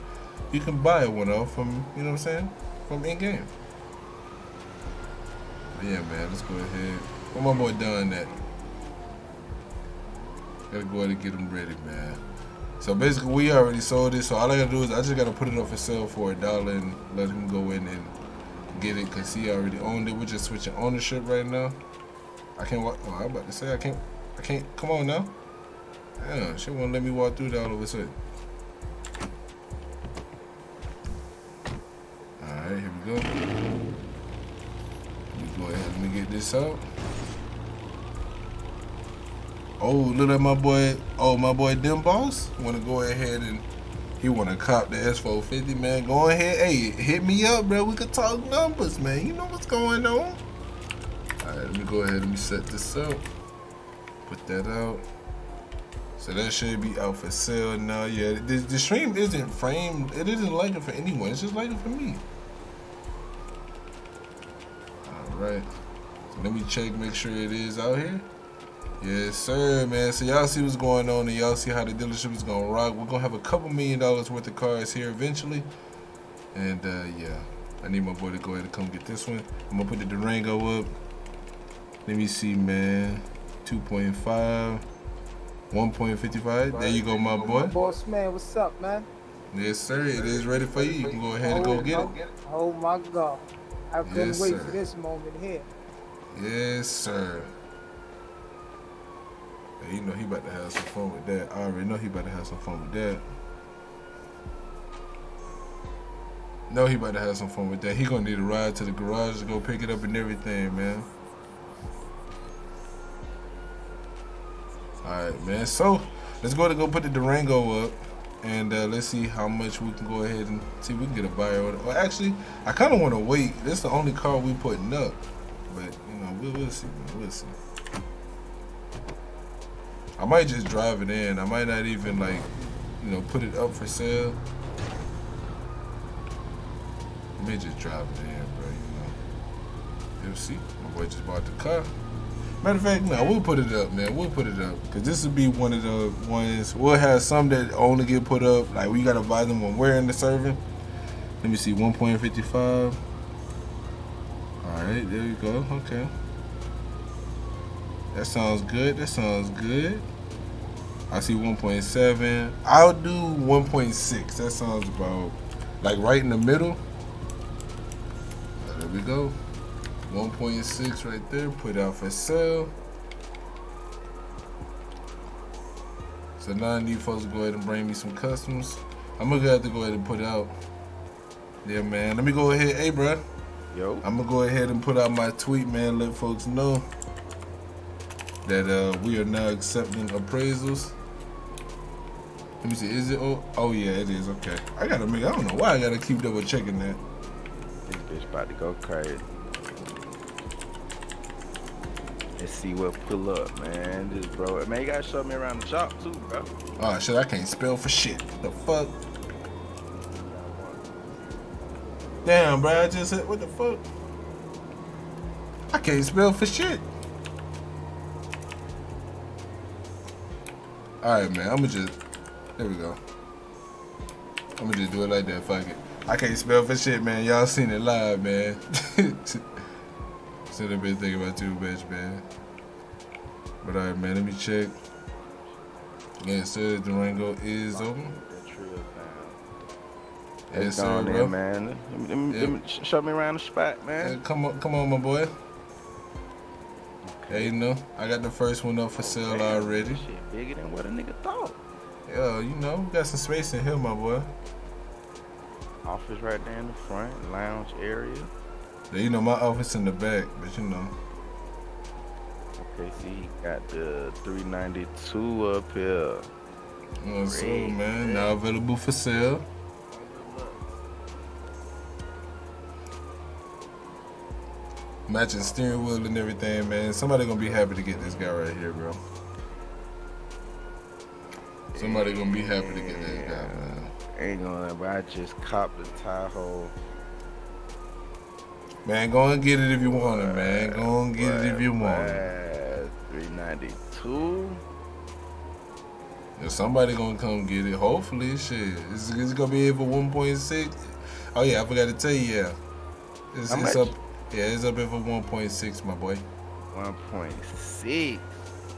you can buy a one off from, you know what I'm saying, from in game. Yeah, man, let's go ahead. Where my boy done that? Gotta go ahead and get him ready, man. So basically, we already sold it. So all I gotta do is I just gotta put it up for sale for a dollar and let him go in and get it because he already owned it. We're just switching ownership right now. I can't walk. Oh, I'm about to say I can't. I can't. Come on now. Damn, she won't let me walk through that all of a sudden. All right, here we go. Let me go ahead. Let me get this out. Oh, look at my boy. Oh, my boy Dim Boss. Want to go ahead and He wanna cop the S450, man. Go ahead, hey, hit me up, bro. We could talk numbers, man. You know what's going on. Let me go ahead. Me set this up. Put that out. So that should be out for sale now. Yeah, the, the stream isn't framed. It isn't like it for anyone. It's just like it for me. All right. So let me check, make sure it is out here. Yes, sir, man. So y'all see what's going on, and y'all see how the dealership is gonna rock. We're gonna have a couple million dollars worth of cars here eventually. And uh, yeah, I need my boy to go ahead and come get this one. I'm gonna put the Durango up. Let me see, man. 2.5. 1.55. There you go, my boy. Boss man, what's up, man? Yes, sir. It is ready for you. You can go oh, ahead and go get it. Oh, oh my God. I couldn't Yes, wait sir. for this moment here. Yes, sir. Hey, you know he about to have some fun with that. I already know he about to have some fun with that. No, he about to have some fun with that. He gonna need a ride to the garage to go pick it up and everything, man. Alright, man. So let's go to go put the Durango up. And uh, let's see how much we can go ahead and see if we can get a buyer. Or well, actually, I kind of want to wait. This is the only car we putting up. But you know, we'll, we'll see. We'll see. I might just drive it in. I might not even like, you know, put it up for sale. I may just drive it in, bro. You know. You'll see. My boy just bought the car. Matter of fact, no, we'll put it up, man. We'll put it up because this will be one of the ones. We'll have some that only get put up. Like we gotta buy them when we're in the serving. Let me see, 1.55. All right, there you go. Okay. That sounds good. That sounds good. I see 1.7. I'll do 1.6. That sounds about like right in the middle. There we go. 1.6 right there. Put out for sale. So now I need folks to go ahead and bring me some customers. I'm gonna have to go ahead and put out. Yeah, man. Let me go ahead. Hey, bruh. Yo. I'm gonna go ahead and put out my tweet, man. Let folks know that uh, we are now accepting appraisals. Let me see. Is it? Oh, oh yeah, it is. Okay. I gotta make. I don't know why I gotta keep double checking that. This bitch about to go crazy. Let's see what pull up, man. Just bro, man, you gotta show me around the shop too, bro. Oh shit! I can't spell for shit. The fuck? Damn, bro. I just hit. what the fuck? I can't spell for shit. All right, man. I'ma just. There we go. I'ma just do it like that. Fuck it. I can't spell for shit, man. Y'all seen it live, man. Should have been thinking about too much, man. But all right, man. Let me check. Yeah, sir. Durango is open. That trill found. Yes, sir, on bro. man. Let me, let me, let me sh- show me around the spot, Yeah, man. come on, come on, my boy. Hey, you know, I got the first one up for sale already. Shit bigger than what a nigga thought. Yo, you know, we got some space in here, my boy. Office right there in the front, lounge area. Yeah, you know, my office in the back, but you know. Okay, see, got the 392 up here. So Great, man, now available for sale. Matching steering wheel and everything, man. Somebody gonna be happy to get this guy right here, bro. Somebody gonna be happy to get this guy, man. Ain't gonna, but I just copped the Tahoe. Man, go and get it if you want it, man. Go and get it if you want it. 392. If somebody gonna come get it, hopefully, shit. It's, it's gonna be here for 1.6. Oh yeah, I forgot to tell you, yeah. It's, it's up. Yeah, it's up here for 1.6, my boy. 1.6.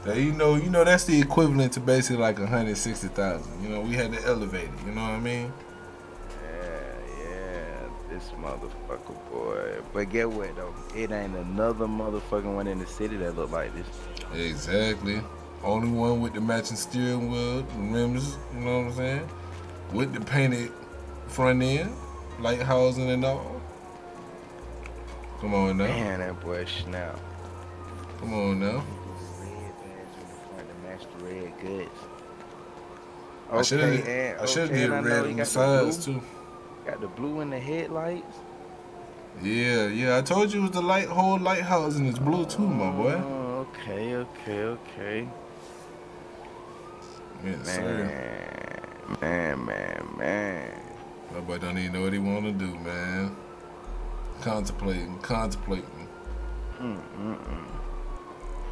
Now, you know, you know that's the equivalent to basically like 160,000. You know, we had to elevate it. You know what I mean? This motherfucker boy. But get what though? It ain't another motherfucking one in the city that look like this. Exactly. Only one with the matching steering wheel, rims. You know what I'm saying? With the painted front end, light housing and all. Come on now. Man, that boy snap. Come on now. Red badge in the front to match the red goods. I should have Okay, I should have okay, did red on the sides too. Got the blue in the headlights. Yeah, yeah. I told you it was the light whole lighthouse and it's blue too, my boy. Oh, okay, okay, okay. Yes, sir. Man, man, man, man. My boy don't even know what he want to do, man. Contemplating, contemplating. Mm-mm-mm.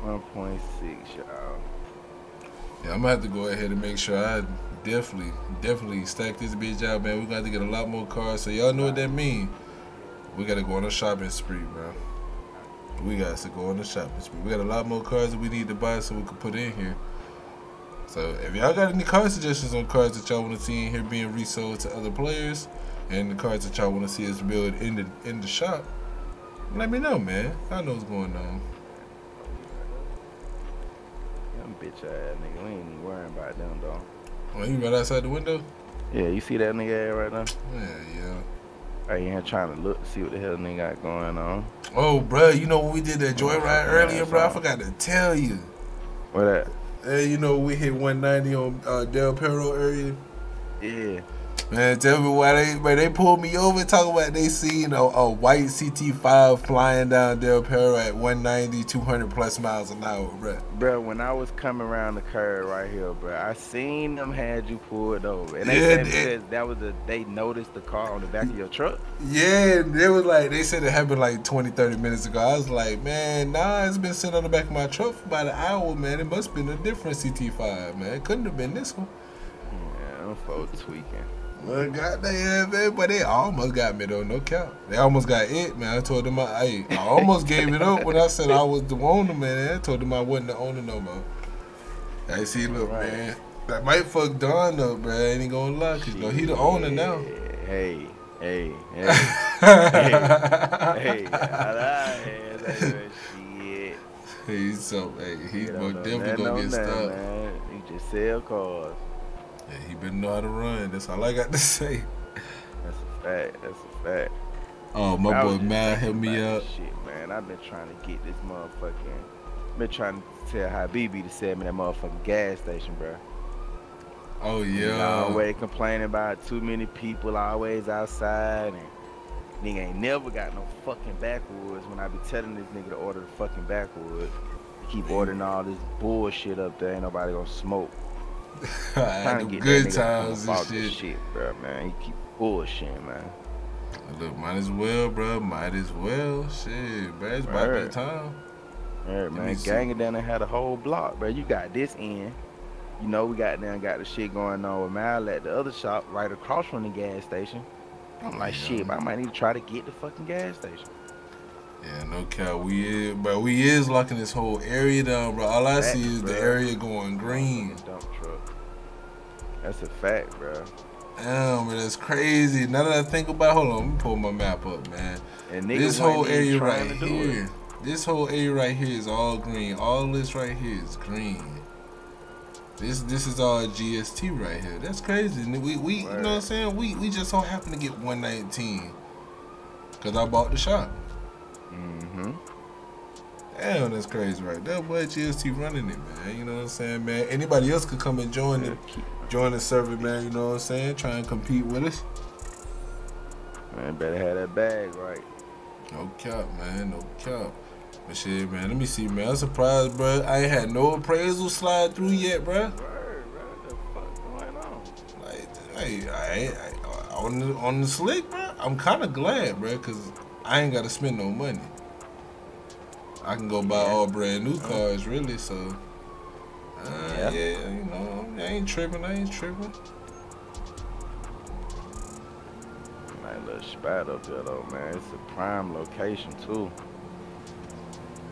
1.6, y'all. Yeah, I'm gonna have to go ahead and make sure I definitely, definitely stack this bitch out, man. We got to get a lot more cars, so y'all know what that mean. We gotta go on a shopping spree, bro. We got to go on a shopping spree. We got a lot more cars that we need to buy so we can put in here. So if y'all got any car suggestions on cars that y'all want to see in here being resold to other players, and the cars that y'all want to see us build in the in the shop, let me know, man. I know what's going on. Them bitch ass nigga. We ain't worrying about them, though. Oh, you right outside the window? Yeah, you see that nigga right now? Yeah, yeah. Right here trying to look, see what the hell nigga got going on. Oh, bro, you know when we did that joyride earlier, bro? I forgot to tell you. What that? Hey, you know we hit 190 on uh, Del Perro area. Yeah. Man, tell me why they, man, they pulled me over talking about they seen a, a white CT5 flying down Del Perro at 190, 200 plus miles an hour, bro. Bro, when I was coming around the curve right here, bro, I seen them had you pulled over. And they Yeah, said they- that was the they noticed the car on the back of your truck. Yeah, they was like, they said it happened like 20, 30 minutes ago. I was like, man, nah, it's been sitting on the back of my truck for about an hour, man. It must have been a different CT5, man. It couldn't have been this one. Yeah, them folks tweaking. Well, goddamn, man, but they almost got me though, no cap. They almost got it, man. I told them I, I, almost gave it up when I said I was the owner, man. I told them I wasn't the owner no more. I see, look, Right. man, that might fuck Don up, bro. I ain't gonna lie, cause you know he the owner now. Hey, hey, hey, hey, shit. He's so, hey, he You most don't know definitely gonna on get stopped. Man. You just sell cars. He better know how to run. That's all I got to say. That's a fact. That's a fact. Oh, my I boy Matt thinking me out. Shit, man. I've been trying to get this motherfucking. Been trying to tell Habibi to sell me that motherfucking gas station, bro. Oh yeah. Always complaining about too many people always outside and nigga ain't never got no fucking backwoods when I be telling this nigga to order the fucking backwoods. He keep ordering all this bullshit up there, ain't nobody gonna smoke. I had them good that nigga to come times and shit. shit, bro, man. He keep bullshitting, man. Look, might as well, bro. Might as well. Shit, bro. It's about that time. Yeah, me man. see. Gang down there had a whole block, bro. You got this end. You know, we got down got the shit going on with Mal at the other shop right across from the gas station. I'm oh, like, Yeah. shit, but I might need to try to get the fucking gas station. Yeah, no cap. We is, bro. We is locking this whole area down, bro. All I Facts, see is the area going green. Dump truck. That's a fact, bro. Damn, but that's crazy. Now that I think about, it, hold on, let me pull my map up, man. And this whole area right it. here, this whole area right here is all green. All this right here is green. This this is all GST right here. That's crazy. We we you know what I'm saying? We we just so happen to get 119 because I bought the shop. Mm-hmm. Damn, that's crazy right there. Boy, GST running it, man. You know what I'm saying, man? Anybody else could come and join the join the server, man. You know what I'm saying? Try and compete with us. Man, better have that bag right. No cap, man. No cap. But shit, man. Let me see, man. I'm surprised, bro. I ain't had no appraisal slide through yet, bro. What the fuck going on? Like, hey, I, ain't- I on the on the slick, bro. I'm kind of glad, bro, cause I ain't got to spend no money. I can go buy Yeah. all brand new cars, really. So, uh, Yeah. yeah. you know, I ain't tripping. I ain't tripping. Nice little spot up there though, man. It's a prime location too.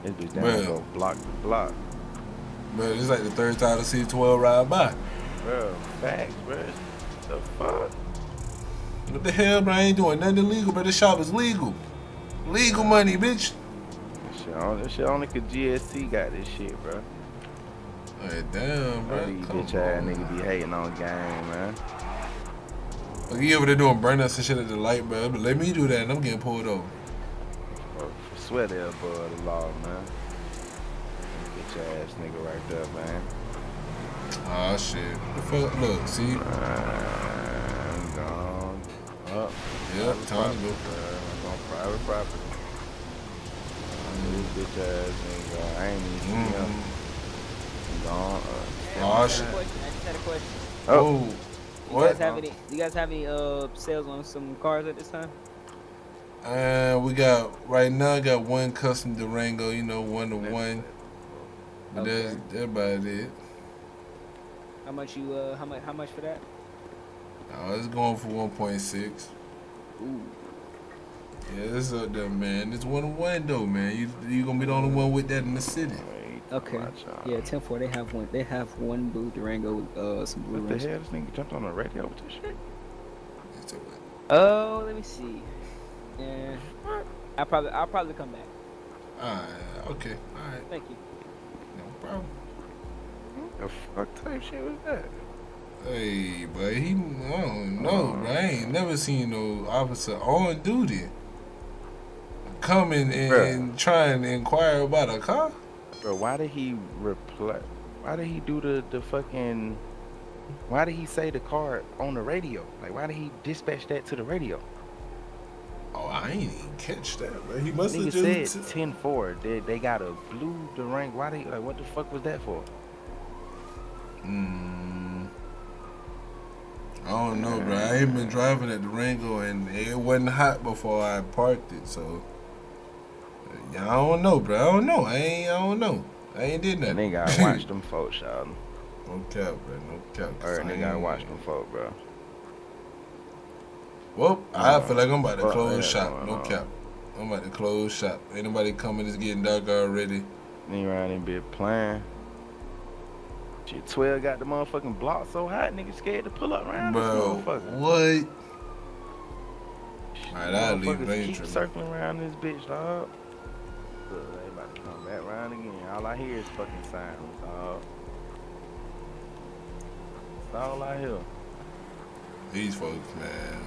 This bitch down go block to block. But it's like the third time to see 12 ride by. Bro, facts, bro. The fuck? What the hell, bro? I ain't doing nothing illegal, but this shop is legal. Legal money, bitch. This shit, only, this shit only cause GST got this shit, bro. Hey, damn, bro. These bitch ass on, niggas be hating on game, man. Look, you over there doing burnouts and shit at the light, bro. But let me do that, and I'm getting pulled over. Bro, swear they're above the law, man. Bitch ass nigga right there, man. Oh shit. The fuck? Look, see? I'm gone. Oh, Up. Yep, time to go. Uh, I'm on private property. This bitch ass nigga. I ain't even see him. Mm. Gone. Oh, Uh, I just shit. had a question. I just had a question. Oh. You What? guys have any? You guys have any uh sales on some cars at this time? Uh, we got right now. I got one custom Durango. You know, one to one. But Okay. that's that's about it. How much you uh how much how much for that? Oh, it's going for one point six. Ooh. Yeah, it's up there, man. It's one to one though, man. You you gonna be the only one with that in the city. Okay. Yeah, ten four. They have one. They have one blue Durango with uh some blue What the hell? This nigga jumped on the radio with this shit? Oh, let me see. Yeah. I probably I'll probably come back. Alright, okay, alright, Thank you. no problem. The fuck type shit was that? Hey, but he, I don't know, bro. I ain't never seen no officer on duty coming and, and trying to inquire about a car. Bro, why did he reply? Why did he do the, the fucking. Why did he say the car on the radio? Like, why did he dispatch that to the radio? Oh, I ain't even catch that, bro. He must have just. said 10 4. They, they got a blue Durango. Why they. Like, what the fuck was that for? Mm, I don't know, bro. I ain't been driving at Durango and it wasn't hot before I parked it, so. I don't know, bro. I don't know. I ain't. I don't know. I ain't did nothing. Nigga, I watched them folks, y'all. No cap, bro. No cap. I nigga, I ain't- watched them folks, bro. Well, I feel like I'm about to close shop. No cap. I'm about to close shop. Anybody coming? is getting dark already. Nigga around and be playing. Shit, 12 got the motherfucking block so hot, nigga scared to pull up around Bro, this motherfucker. what? Shit, Alright, I'll leave keep circling around this bitch, dog. Again. All I hear is fucking sirens, dog. That's all I hear. These folks, man.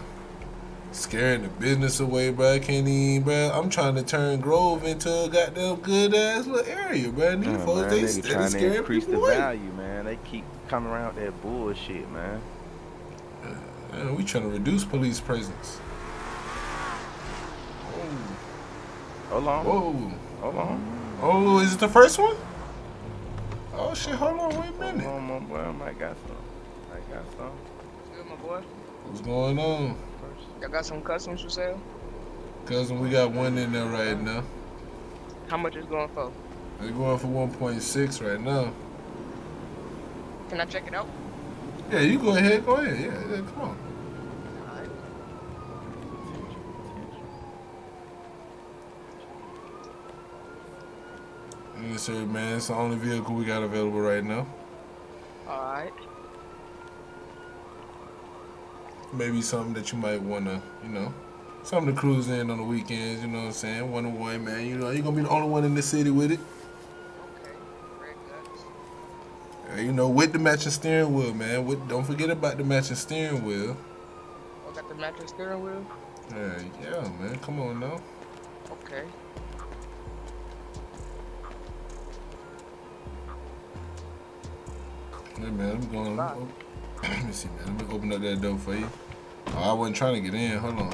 Scaring the business away, bro. I can't even, bro. I'm trying to turn Grove into a goddamn good ass little area, bro. These folks, man, they steady trying to increase the away. value, man. They keep coming around with that bullshit, man. Man, we trying to reduce police presence. Hold on. Whoa. Hold on. Oh, is it the first one? Oh shit, hold on, wait a minute. Hold minute. on, my boy. I might got some. I got some. Good, my boy. What's going on? First. Y'all got some customs for sale? Cousin, we got one in there right now. How much is going for? They're going for 1.6 right now. Can I check it out? Yeah, you go ahead, go ahead. Yeah, yeah come on. Yes, sir, man. It's the only vehicle we got available right now. Alright. Maybe something that you might want to, you know, something to cruise in on the weekends, you know what I'm saying? One on one, man. You know, you're going to be the only one in the city with it. Okay. You know, with the matching steering wheel, man. With, don't forget about the matching steering wheel. Oh, got the matching steering wheel? Yeah, yeah, man. Come on now. Okay. Hey, man, I'm going. Let me see, man. Let me open up that door for you. Oh, I wasn't trying to get in. Hold on.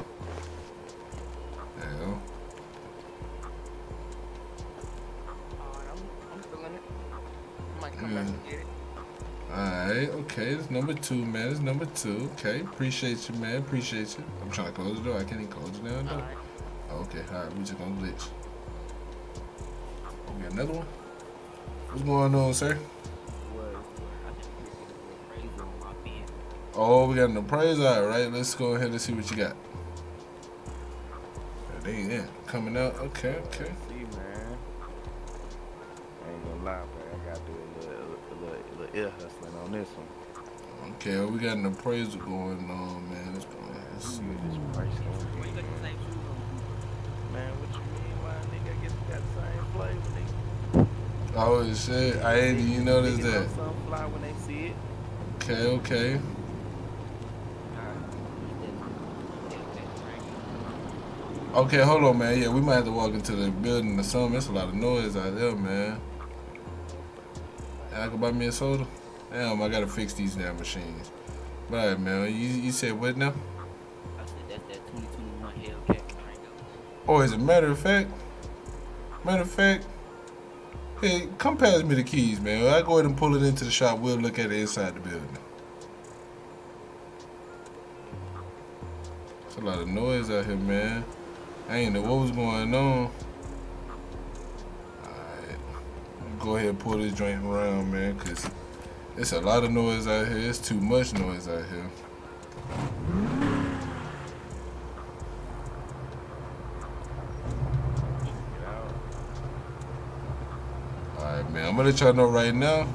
There you go. Alright, I'm, I'm feeling it. Might come Yeah. back and get it. Alright, okay, it's number two, man. It's number two. Okay, appreciate you, man. Appreciate you. I'm trying to close the door. I can't even close it down, though. Alright. Oh, okay, alright, we just gonna glitch. Oh, we got another one? What's going on, sir? Oh, we got an appraisal. Alright, let's go ahead and see what you got. Yeah, They yeah, coming out. Okay, okay. See, man. I ain't gonna lie, bro. I gotta do a little, a little, a little ear hustling on this one. Okay, we got an appraisal going on, man. Let's go ahead and See see. what this price gonna be. Man, what you mean, my nigga? I guess we got the same flavor, nigga. Oh, shit. I ain't even noticed Niggas that. know something fly when they see it. Okay, okay. Okay, hold on, man. Yeah, we might have to walk into the building or something. There's a lot of noise out there, man. I can buy me a soda. Damn, I gotta fix these damn machines. But alright, man, you you said what now? I said that's that 2021 Hellcat Durango. Oh, as a matter of fact, matter of fact, hey, come pass me the keys, man. I go ahead and pull it into the shop. We'll look at it inside the building. It's a lot of noise out here, man. I ain't know what was going on. Alright, go ahead and pull this joint around, man, cause it's a lot of noise out here. It's too much noise out here. Alright, man. I'm gonna let y'all know right now.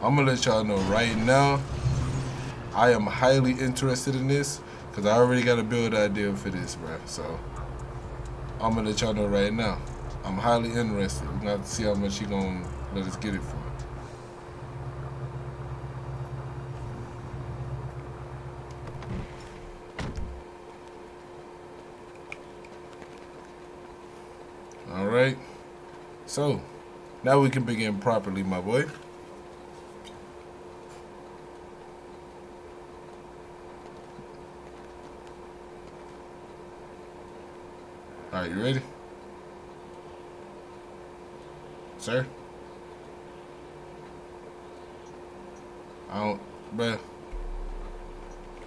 I'm gonna let y'all know right now. I am highly interested in this because I already got a build idea for this, bro. So I'm gonna let y'all know right now. I'm highly interested. We're have to see how much he gonna let us get it for. All right. So now we can begin properly, my boy. All right, you ready? Sir? I don't, bruh.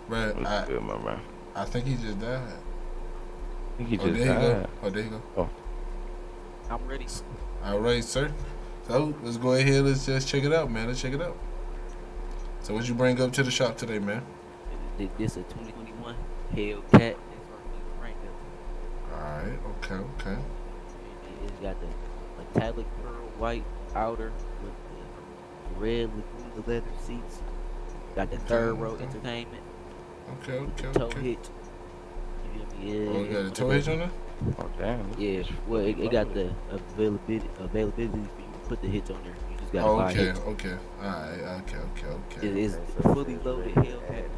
Bruh, What's I, good, my man? I think he just died. I think he Oh, just there you died. go. Oh, there you go. Oh. I'm ready. All right, sir. So let's go ahead. Let's just check it out, man. Let's check it out. So what you bring up to the shop today, man? Th- This a 2021 Hellcat XRV Durango. All right. Okay. Okay. It's got the metallic pearl white outer with the red Laguna leather seats. Got the third row okay. entertainment Okay. with Okay. the tow Okay. hitch. You feel me? Yeah, Oh, you got a tow hitch on there? Oh damn. Yeah, well, it, it got the availability availability for you to put the hitch on there. You just gotta Oh, buy a okay. hitch. Okay. All right. Okay. Okay. Okay. It is a fully loaded Hellcat.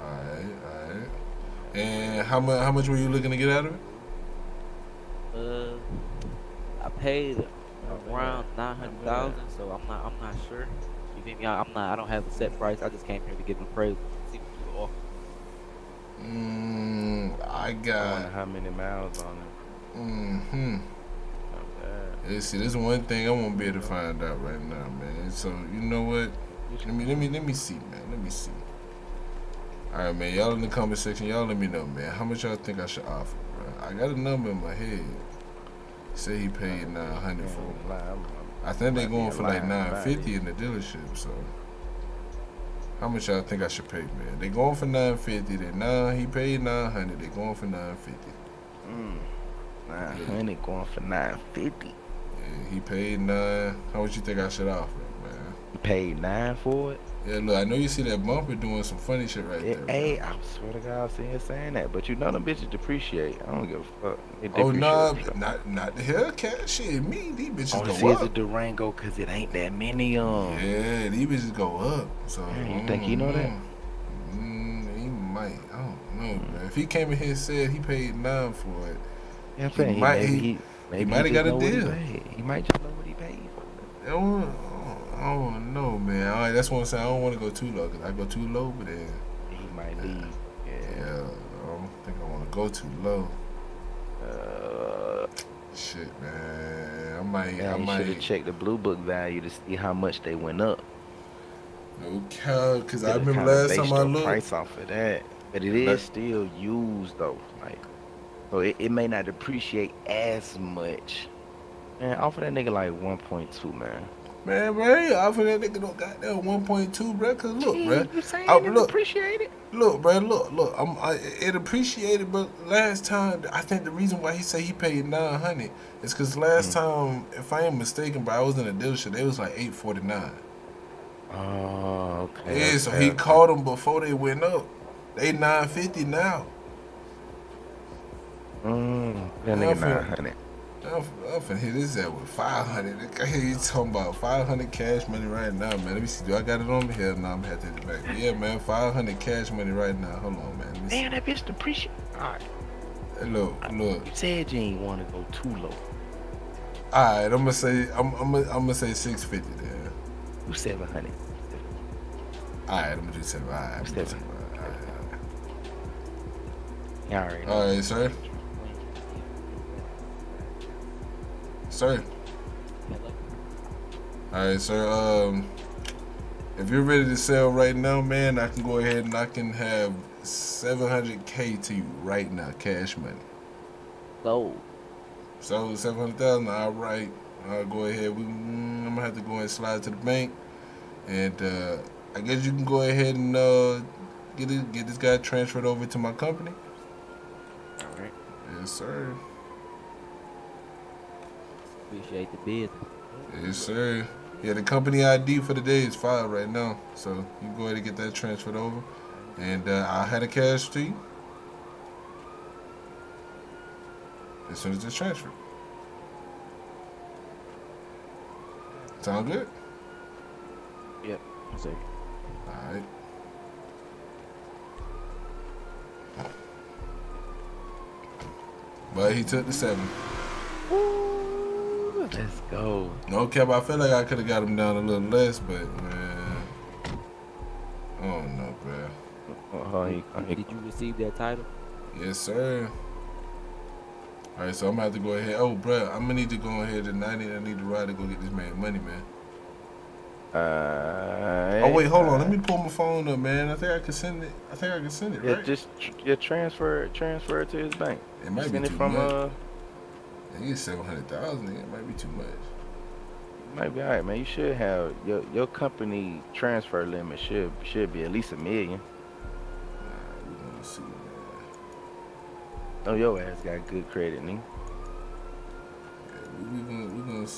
All right. All right. And how much? How much were you looking to get out of it? Uh, I paid around nine hundred thousand, so I'm not I'm not sure. You feel me? I, I'm not I don't have a set price. I just came here to give an appraisal, see what you offer. Mm, I I wonder got. how many miles on it. Mm-hmm. Not bad. Yeah, see, this one thing I won't be able to find out right now, man. So you know what? Let me let me let me see, man. Let me see. All right, man. Y'all in the comment section, y'all let me know, man. How much y'all think I should offer, bro? I got a number in my head. Say he paid nine hundred for. it. I'm- I'm- I think they Might going for like line nine value. fifty in the dealership. So, how much y'all think I should pay, man? They going for nine fifty. They nine. He paid nine hundred. They going for nine fifty. Mm. Nine hundred going for nine fifty. Yeah, he paid nine. How much you think I should offer, man? He paid nine for it. Yeah, look, I know you see that bumper doing some funny shit right Yeah, there. hey. I swear to God, I see him saying that, but you know them bitches depreciate. I don't give a fuck. Oh nah, not not the Hellcat. Shit, me these bitches Oh, this go is up. a Durango because it ain't that many of 'em. Yeah, these bitches go up. So Yeah, you think he know that? Mm, he might. I don't know, man. If he came in here and said he paid nine for it, You know what I'm saying? He He might- he- he, maybe mighta got a what he deal. He might just know what he paid for. I don't, I don't know, man. All right, that's what I'm saying. I don't want to go too low because I go too low, but then He might leave. yeah, Yeah. I don't think I want to go too low. Uh, Shit, man. I might. yeah, I you should have checked the blue book value to see how much they went up. No cow, because I remember last time I looked. price off of that, but it is still used though. Like, so it, it may not depreciate as much. Man, offer that nigga like 1.2, man. Man, bro, I offer that nigga don't got that 1.2, bro. Cause look, Gee, bro. You saying I- it look. depreciated? Look, bro, look, look. I'm, I, it appreciated, but last time, I think the reason why he said he paid nine hundred is because last time, if I ain't mistaken, bro, I was in a dealership. They was like eight forty nine. Oh, okay. Yeah, so he called them before they went up. They nine fifty now. Mm, that nigga 900. I'm, I'm finna hit this at with five hundred. You talking about five hundred cash money right now, man? Let me see. Do I got it on me here? No, I'm gonna have to hit it back. Yeah, man, five hundred cash money right now. Hold on, man. Let me see. Damn, that bitch depreciate. Alright, Hey, Look, look. you said you ain't want to go too low. All right, I'm gonna say I'm I'm gonna, I'm gonna say six fifty then. Do seven hundred. All right, I'm gonna do seven. All right, I'm gonna do Seven. seven. All right, all right. Yeah, already. know. All right, sir. Sir. All right, sir. Um, if you're ready to sell right now, man, I can go ahead and I can have 700k to you right now, cash money. Sold. So 700,000. All right. I'll go ahead. We, mm, I'm gonna have to go and slide to the bank, and uh, I guess you can go ahead and uh, get it, get this guy transferred over to my company. All right. Yes, sir. Appreciate the business. Yes, sir. Yeah, the company ID for the day is filed right now, so you can go ahead and get that transferred over, and uh, I'll have the cash to you as soon as it's transferred. Sound good? Yep. So, All right. But he took the seven. Ooh, let's go. No cap, I feel like I could have got him down a little less, but man, I don't know, bro. Oh, oh, he, he, did you receive that title? Yes, sir. All right, so I'm gonna have to go ahead. Oh, bro, I'm gonna need to go ahead and I need I need to ride to go get this man money, man. uh, Oh wait, hold on. Let me pull my phone up, man. I think I can send it. I think I can send it, Yeah, right? just tr- yeah, transfer transfer it to his bank. it might be Send it from much. uh, Seven hundred thousand. It might be too much. might be alright, man. You should have your your company transfer limit should should be at least a million. Nah, we gonna see, man. Oh, your ass got good credit, nigga. Yeah, we, we gonna we gonna.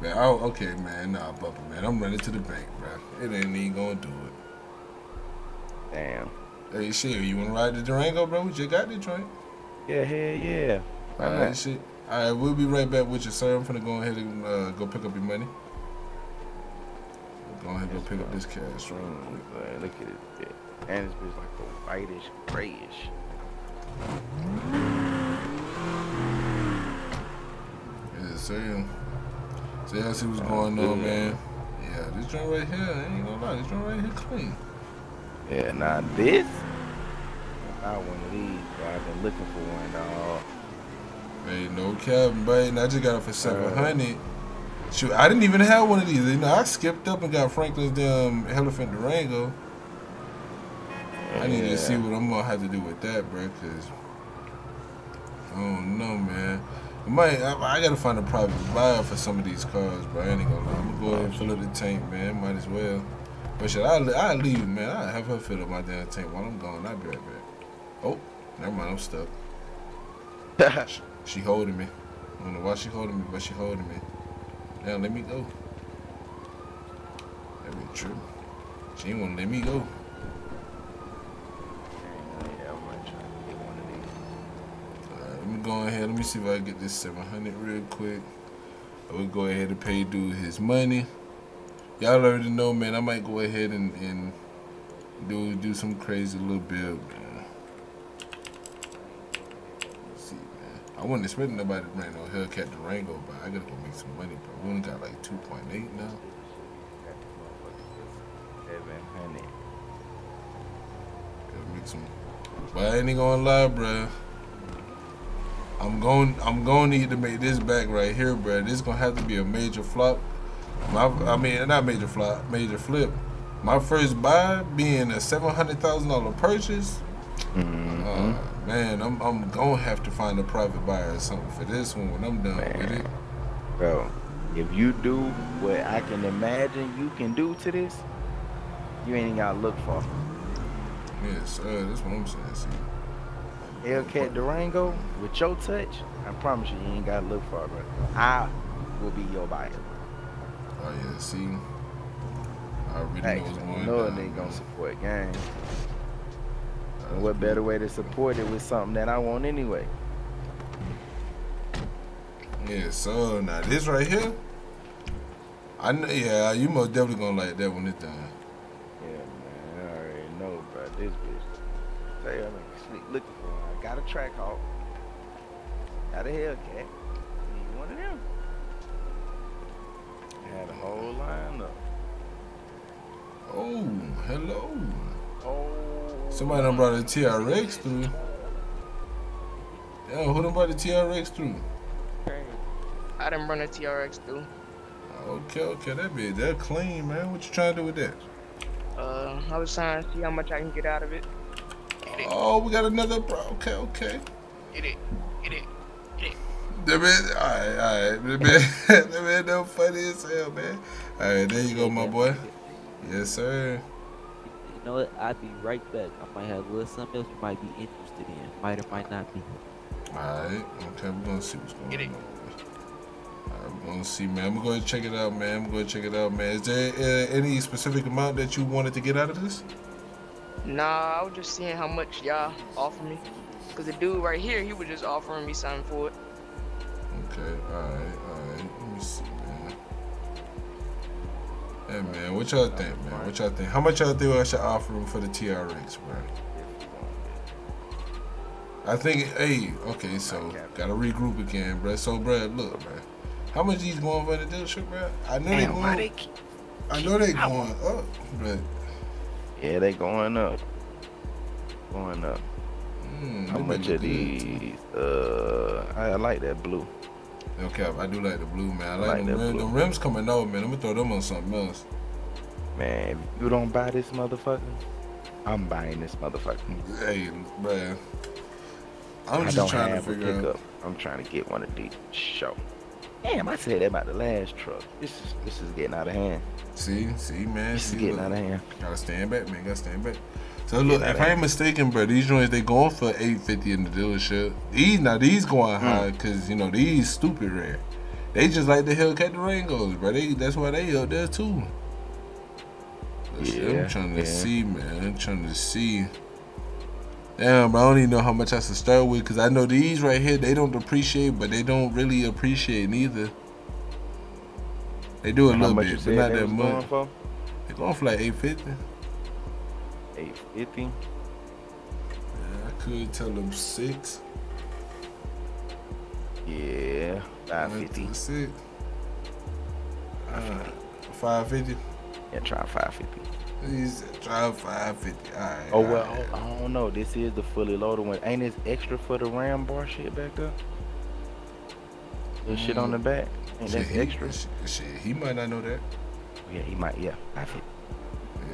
Man, oh, okay, man. Nah, Bubba, man. I'm running to the bank, bro. It ain't even gonna do it. Damn. Hey, shit, you wanna ride the Durango, bro? We just got the joint. Yeah, hell yeah. All not? shit. All right, we'll be right back with you, sir. I'm gonna go ahead and uh, go pick up your money. Go ahead and go pick up this cash Mm, look at it. yeah. And this bitch like a whitish, grayish. Yes, sir. So y'all see what's going on, man. Yeah, this joint right here, I ain't gonna lie, this joint right here clean. Yeah, now this. Not one of these, but I've been looking for one, dog. Hey, no cap, but and I just got it for seven hundred. Shoot, I didn't even have one of these. You know, I skipped up and got Franklin's damn Hellephant Durango. I need to see what I'm gonna have to do with that, bro. Cause I don't know, man. I might. I, I gotta find a private buyer for some of these cars, bro. I ain't gonna lie. I'm gonna go ahead and fill up the tank, man. Might as well. But shit, I I leave, man. I have her fill up my damn tank while I'm gone. I'll be right back. Oh, never mind. I'm stuck. She, she holding me. I don't know why she holding me, but she holding me. Now let me go. That be true. She ain't wanna let me go. Let me go ahead. Let me see if I get this 700 real quick. I will go ahead and pay dude his money. Y'all already know, man. I might go ahead and, and do do some crazy little build, man. Let's see, man. I wasn't expecting nobody to bring no Hellcat Durango, but I gotta go make some money, bro. We only got like 2.8 now. Gotta make some. But I ain't gonna lie, bro. I'm going. I'm going to need to make this back right here, bro. This gonna have to be a major flop. My, I mean, not major flop, major flip. My first buy being a seven hundred thousand dollar purchase. Mm-hmm. Uh, man, I'm I'm gonna have to find a private buyer or something for this one when I'm done with it. Bro, if you do what I can imagine you can do to this, you ain't gotta look for. Yes, sir. That's what I'm saying. See. Hellcat Durango with your touch, I promise you, you ain't gotta look for, bro. I will be your buyer. Oh yeah. See. I already Hey, know what's going down. they gonna support gang. And what better way to support it with something that I want anyway? Yeah, so now this right here, I know. Yeah, you most definitely gonna like that when it's done. Yeah, man, I already know, about This bitch. Tell you, I'm sleep looking for one. I got a Trackhawk. Got a Hellcat. Need one of them. Had a whole line up. Oh, hello. Oh. Somebody done brought a TRX through. Yeah, who done brought the TRX through? I didn't run a TRX through. Okay, okay, that be that clean, man. What you trying to do with that? Uh, I was trying to see how much I can get out of it. Oh, we got another bro. Okay, okay. Get it, get it. That man, alright, alright. That man, that man, no funny as hell, man. Alright, there you go, my boy. Yes, sir. You know what? I'd be right back. I might have a little something else you might be interested in. Might or might not be. Alright, okay, we're gonna see what's going Get on. it. Alright, we're gonna see, man. I'm gonna check it out, man. I'm gonna check it out, man. Is there uh, any specific amount that you wanted to get out of this? Nah, I was just seeing how much y'all offer me. Cause the dude right here, he was just offering me something for it. Okay, alright, alright. Let me see, man. Hey, man, what y'all think, man? What y'all think? How much y'all think I should offer him for the TRX, bro? I think, hey, okay, so gotta regroup again, bro. So, bro, look, bro. How much these going for the dealership, bro? I know they Damn, why going. they I know they going up, but Yeah, they going up. Going up. mm, How much look of these? Uh, I, I like that blue. Okay, I do like the blue, man. I I like, like the that rims. blue. The rims coming out, man. I'm gonna throw them on something else. Man, if you don't buy this motherfucker, I'm buying this motherfucker. Hey, man. I'm I just don't trying to have a figure out. pickup. I'm trying to get one of these. Show. Damn, I said that about the last truck. This is this is getting out of hand. See, see, man. This is see, getting look. out of hand. Gotta stand back, man. Gotta stand back. So look, if I ain't mistaken, bro, these joints they going for eight fifty in the dealership. These now these going Hmm. high because you know these stupid rare. They just like the Hellcat Durangos, bro. They that's why they up there too. Yeah, I'm trying to yeah. see, man. I'm trying to see. Damn, bro, I don't even know how much I should start with because I know these right here they don't depreciate, but they don't really appreciate neither. They do a How little bit, but not that much. They're going for like eight fifty. Eight fifty. Yeah, I could tell them six. Yeah, five Went fifty. to Six. Uh, five fifty. Yeah, try five fifty. He's try five fifty. All right. Oh well, right. I don't know. This is the fully loaded one. Ain't this extra for the ram bar shit back there? The shit on the back. Ain't Shit, that extra? Shit, shit, he might not know that. Yeah, he might. Yeah, fifty.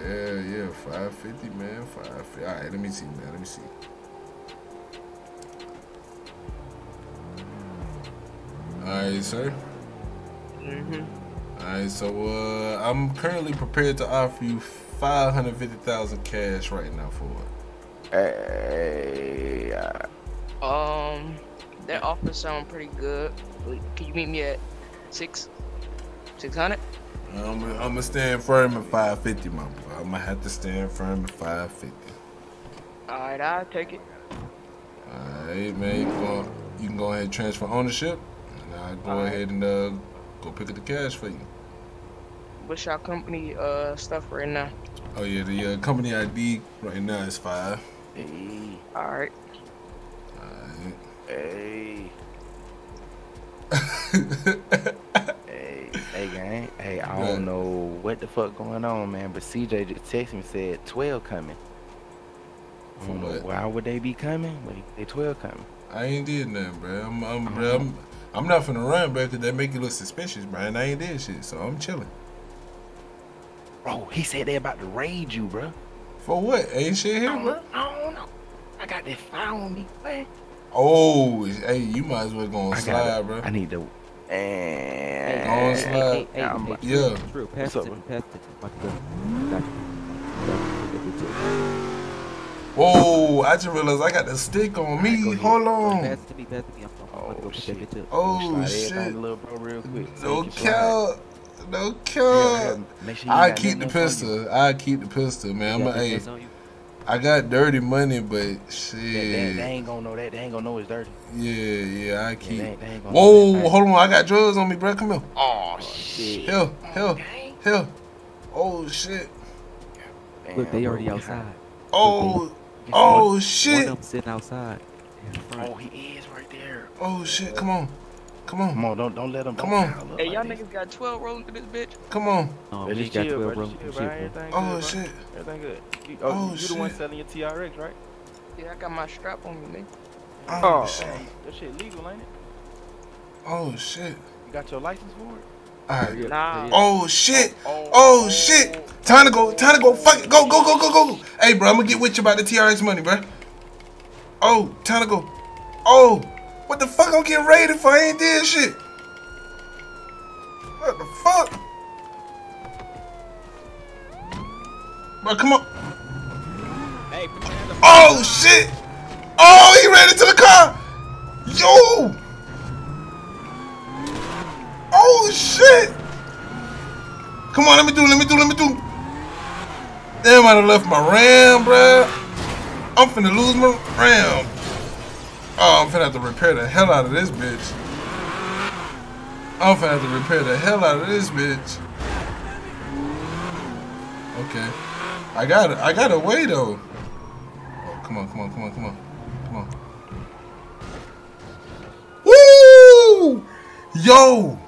Yeah, yeah, five fifty, man, five fifty. All right, let me see, man. Let me see. All right, sir. Mm-hmm. All right, so uh, I'm currently prepared to offer you five hundred fifty thousand cash right now for it. Hey, uh, Um, that offer sound pretty good. Wait, Can you meet me at six, six hundred? I'm, I'm gonna stand firm at 550, my boy. I'm gonna have to stand firm at 550. All right, I'll take it. All right, man. You can go, you can go ahead and transfer ownership, and I'll go right. ahead and uh, go pick up the cash for you. What's your company uh stuff right now? Oh yeah, the uh, company ID right now is five. hey, All right. All hey, hey, hey, gang. Hey, I don't know what the fuck going on, man. But CJ just texted me said twelve coming. I For don't know what? why would they be coming? Wait, they twelve coming. I ain't did nothing, bro. I'm, I'm, Uh-huh. bro, I'm, I'm not finna run, bro, because that make you look suspicious, bro. And I ain't did shit, so I'm chilling. Bro, he said they about to raid you, bro. For what? Ain't shit here, bro. I don't know. I got that file on me, man. Oh, hey, you might as well go on I slide, bro. I need to. And Go on, slide. hey, I'm hey, hey, Yeah. True, pass What's it up, to pass it to me. My good. Got you. Whoa, I just realized I got the stick on me. Alright, go ahead. Hold Pass on. it to me, pass it to me. I'm, I'm, I'm Oh, go put that shit. Oh, shit. little bro real quick. so No he cap. No Yeah, sure I keep the nothing else on you. pistol. I keep the pistol, man. I'm a, got I got dirty money, but They, they, shit. they ain't gonna know that. They ain't gonna know it's dirty. Yeah, yeah, I Yeah, keep. they, ain't- they ain't know Whoa, that. hold on. I got drugs on me, bro. Come here. Oh shit. Here, here, here. Oh shit. Damn, Look, they already we outside. Oh, got- oh One of shit. them sitting outside. in the front. Oh, he is right there. Oh shit. Come on. Come on. Come on, don't don't let them. Come on. Hey, like y'all this. niggas got 12 rolling through this bitch? Come on. Oh, Hey, we just got 12 bro. room. Just chill, Shit, bro. Oh, bro. Everything Oh good, bro. shit. Everything good. You, oh, Oh, you, you the one selling your TRX, right? Yeah, I got my strap on me, nigga. Oh, Oh, shit. Oh, that shit legal, ain't it? Oh shit. You got your license for it? Alright. Nah. Oh shit. Oh, oh, Oh shit. Time to go. Time to go. Fuck it. Go. Go. Go. Go. Go. Hey, bro. I'm gonna get with you about the TRX money, bro. Oh, time to go. Oh, what the fuck? I'm getting raided for. I ain't did shit. What the fuck? Bro, come on. Hey, put your hands up. Oh shit! Oh, he ran into the car. Yo! Oh shit! Come on, let me do, let me do, let me do. Damn, I done left my ram, bruh. I'm finna lose my ram. Oh, I'm finna have to repair the hell out of this bitch. I'm finna have to repair the hell out of this bitch. Okay. I got it. I got away though. Oh, come on, come on, come on, come on. Come on. Woo! Yo!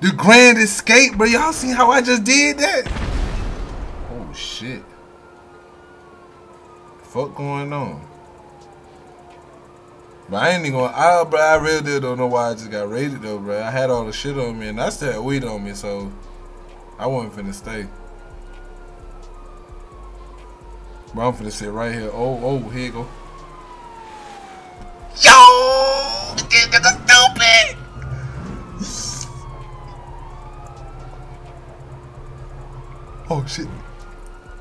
The Grand Escape, bro. Y'all see how I just did that? Oh shit. Fuck going on? But I ain't even gonna, I, bro, I really don't know why I just got raided though, bro. I had all the shit on me and I still had weed on me, so I wasn't finna stay. Bro, I'm finna sit right here. Oh, oh, here you go. Yo! This nigga stupid! Oh shit.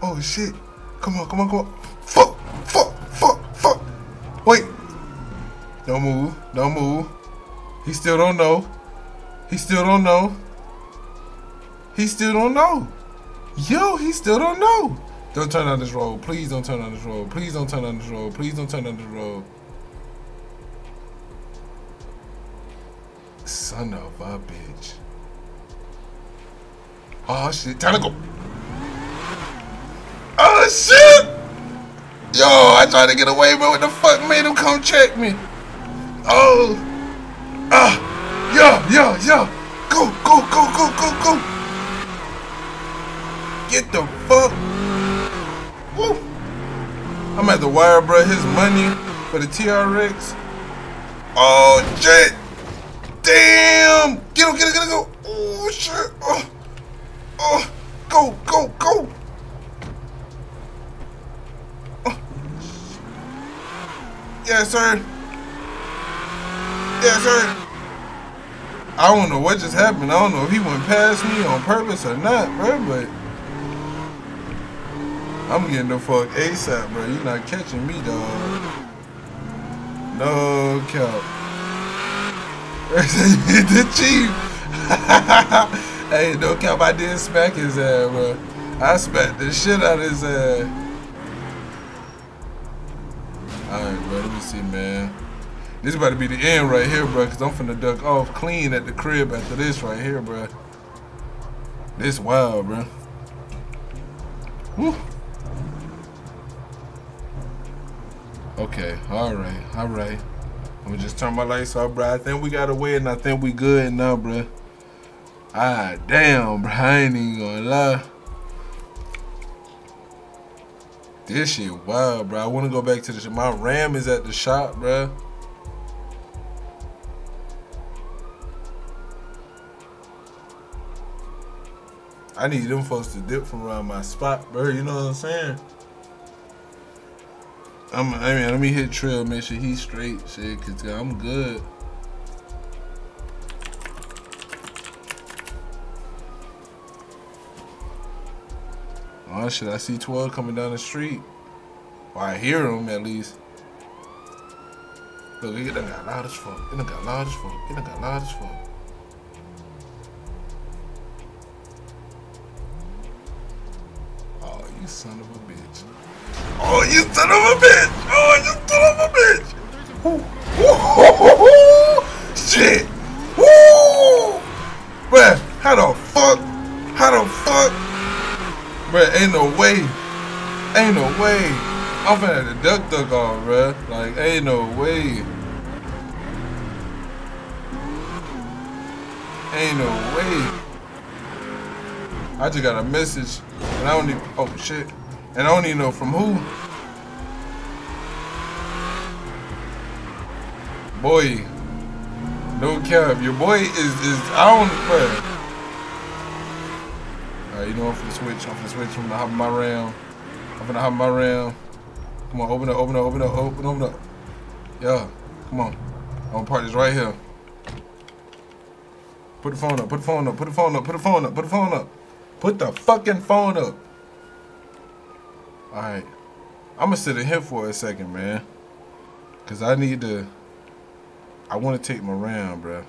Oh shit. Come on, come on, come on. Fuck, fuck, fuck, fuck. Wait. Don't move. Don't move. He still don't know. He still don't know. He still don't know. Yo, he still don't know. Don't turn on this road. Please don't turn on this road. Please don't turn on this road. Please don't turn on this road. Son of a bitch. Oh shit. Time to go. Oh shit! Yo, I tried to get away, but what the fuck made him come check me? Oh. Ah. Yeah, yeah, yo. Go, go, go, go, go, go. Get the fuck. Woo. I'm at the wire, bro. His money for the TRX. Oh shit! Damn! Get him! Get him! Get him! Go! Oh shit! Oh, oh, go! Go! Go! Oh. Yes, sir. I don't know what just happened. I don't know if he went past me on purpose or not, bro. But I'm getting the fuck ASAP, bro. You're not catching me, dog. No cap. the chief. hey, no cap. I did smack his ass, bro. I smacked the shit out of his ass. Alright, bro. Let me see, man. This about to be the end right here, bro. Cause I'm finna duck off clean at the crib after this right here, bro. This wild, bro. Woo. Okay, all right, all right. I'm gonna just turn my lights off, bro. I think we got away and I think we good now, bro. Ah, damn, bro. I ain't even gonna lie. This shit wild, bro. I wanna go back to the shop. My RAM is at the shop, bro. I need them folks to dip from around my spot, bro. You know what I'm saying? I'm, I mean, let me hit Trill, make sure he's straight, shit, cause I'm good. Oh shit, I see 12 coming down the street. Or I hear him at least. Look, it done got loud as fuck. It done got loud as fuck. It done got loud as fuck. Oh, you son of a bitch. Oh, you son of a bitch! Oh, you son of a bitch! Woo. Woo. Shit! Woo! Bruh, how the fuck? How the fuck? Bruh, ain't no way. Ain't no way. I'm finna have to duck duck off, bruh. Like, ain't no way. Ain't no way. I just got a message, and I don't even. Oh shit! And I don't even know from who. Boy, no cap. Your boy is is I don't. Bro. Alright, you know I'm switch. I'm switch from the hop my ram. I'm gonna hop my ram. Come on, open up, open up, open up, open, open up. Yeah, come on. I'm gonna park this right here. Put the phone up, put the phone up, put the phone up, put the phone up, put the phone up. Put the fucking phone up. Alright. I'm gonna sit in here for a second, man. Cause I need to I wanna take my round, bruh.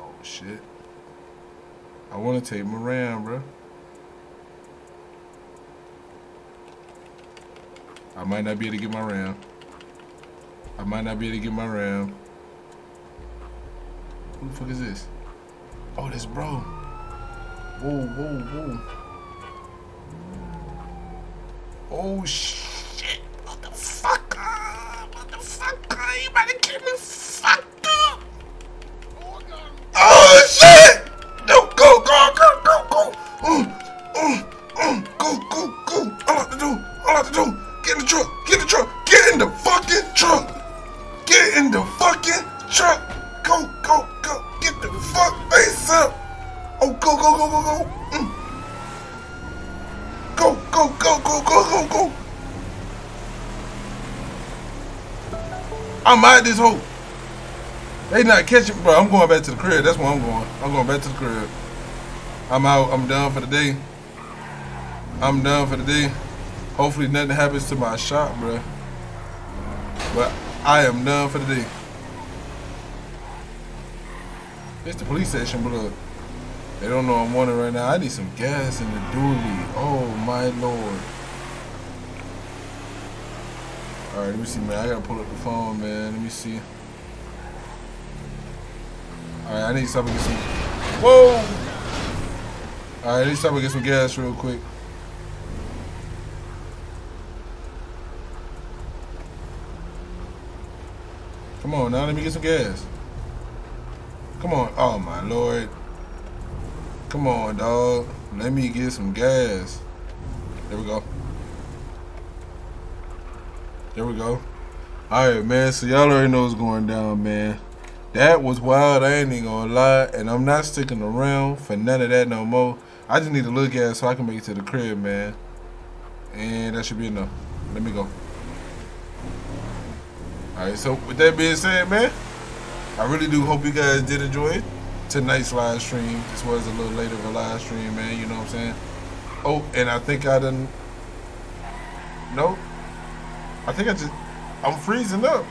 Oh shit. I wanna take my round, bruh. I might not be able to get my round. I might not be able to get my round. Who the fuck is this? Oh, this bro. Whoa, whoa, whoa. Oh shit. Motherfucker. Motherfucker. You to get me fucked up. Oh shit. No, go, go, go, go, go. Go, go, go. All I have to do. All I have to do. Get in the truck. Get in the truck. Get in the fucking truck. Get in the fucking truck. Go. Get the fuck face up. Oh, go, go, go, go, go. Mm. Go, go, go, go, go, go, go. I'm out this hole. They not catching, bro. I'm going back to the crib. That's where I'm going. I'm going back to the crib. I'm out. I'm done for the day. I'm done for the day. Hopefully nothing happens to my shop, bro. But I am done for the day. It's the police station, look. They don't know I'm wanted right now. I need some gas in the dually. Oh my lord. Alright, let me see, man. I gotta pull up the phone, man. Let me see. Alright, I need to stop and get some. Whoa! Alright, need to stop and get some gas real quick. Come on now, let me get some gas. Come on. Oh my lord. Come on, dog. Let me get some gas. There we go. There we go. Alright, man. So y'all already know what's going down, man. That was wild. I ain't even gonna lie. And I'm not sticking around for none of that no more. I just need a little gas so I can make it to the crib, man. And that should be enough. Let me go. Alright, so with that being said, man, I really do hope you guys did enjoy tonight's live stream. This was a little later of a live stream, man. You know what I'm saying? Oh, and I think I didn't. No, I think I just. I'm freezing up.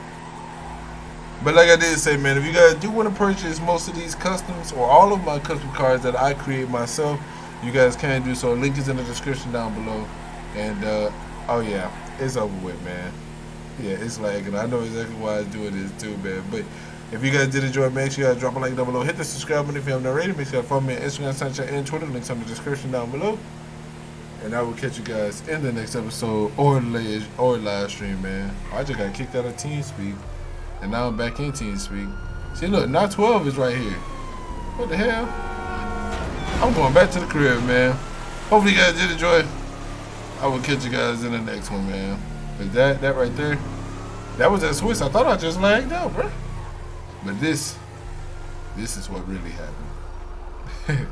But like I did say, man, if you guys do want to purchase most of these customs or all of my custom cards that I create myself, you guys can do so. Link is in the description down below. And uh, oh yeah, it's over with, man. Yeah, it's lagging. I know exactly why I was doing this too, man. But if you guys did enjoy, make sure you guys drop a like down below. Hit the subscribe button if you haven't already. Make sure you follow me on Instagram, Snapchat, and Twitter. Links in the description down below. And I will catch you guys in the next episode or live or live stream, man. I just got kicked out of TeamSpeak, and now I'm back in TeamSpeak. See, look, now 12 is right here. What the hell? I'm going back to the crib, man. Hopefully you guys did enjoy. I will catch you guys in the next one, man. But that, that right there, that was that Swiss. I thought I just lagged out, bro. But this, this is what really happened.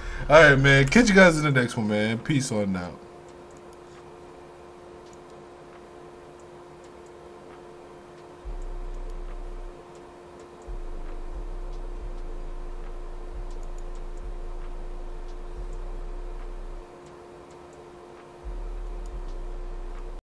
All right, man. Catch you guys in the next one, man. Peace on out.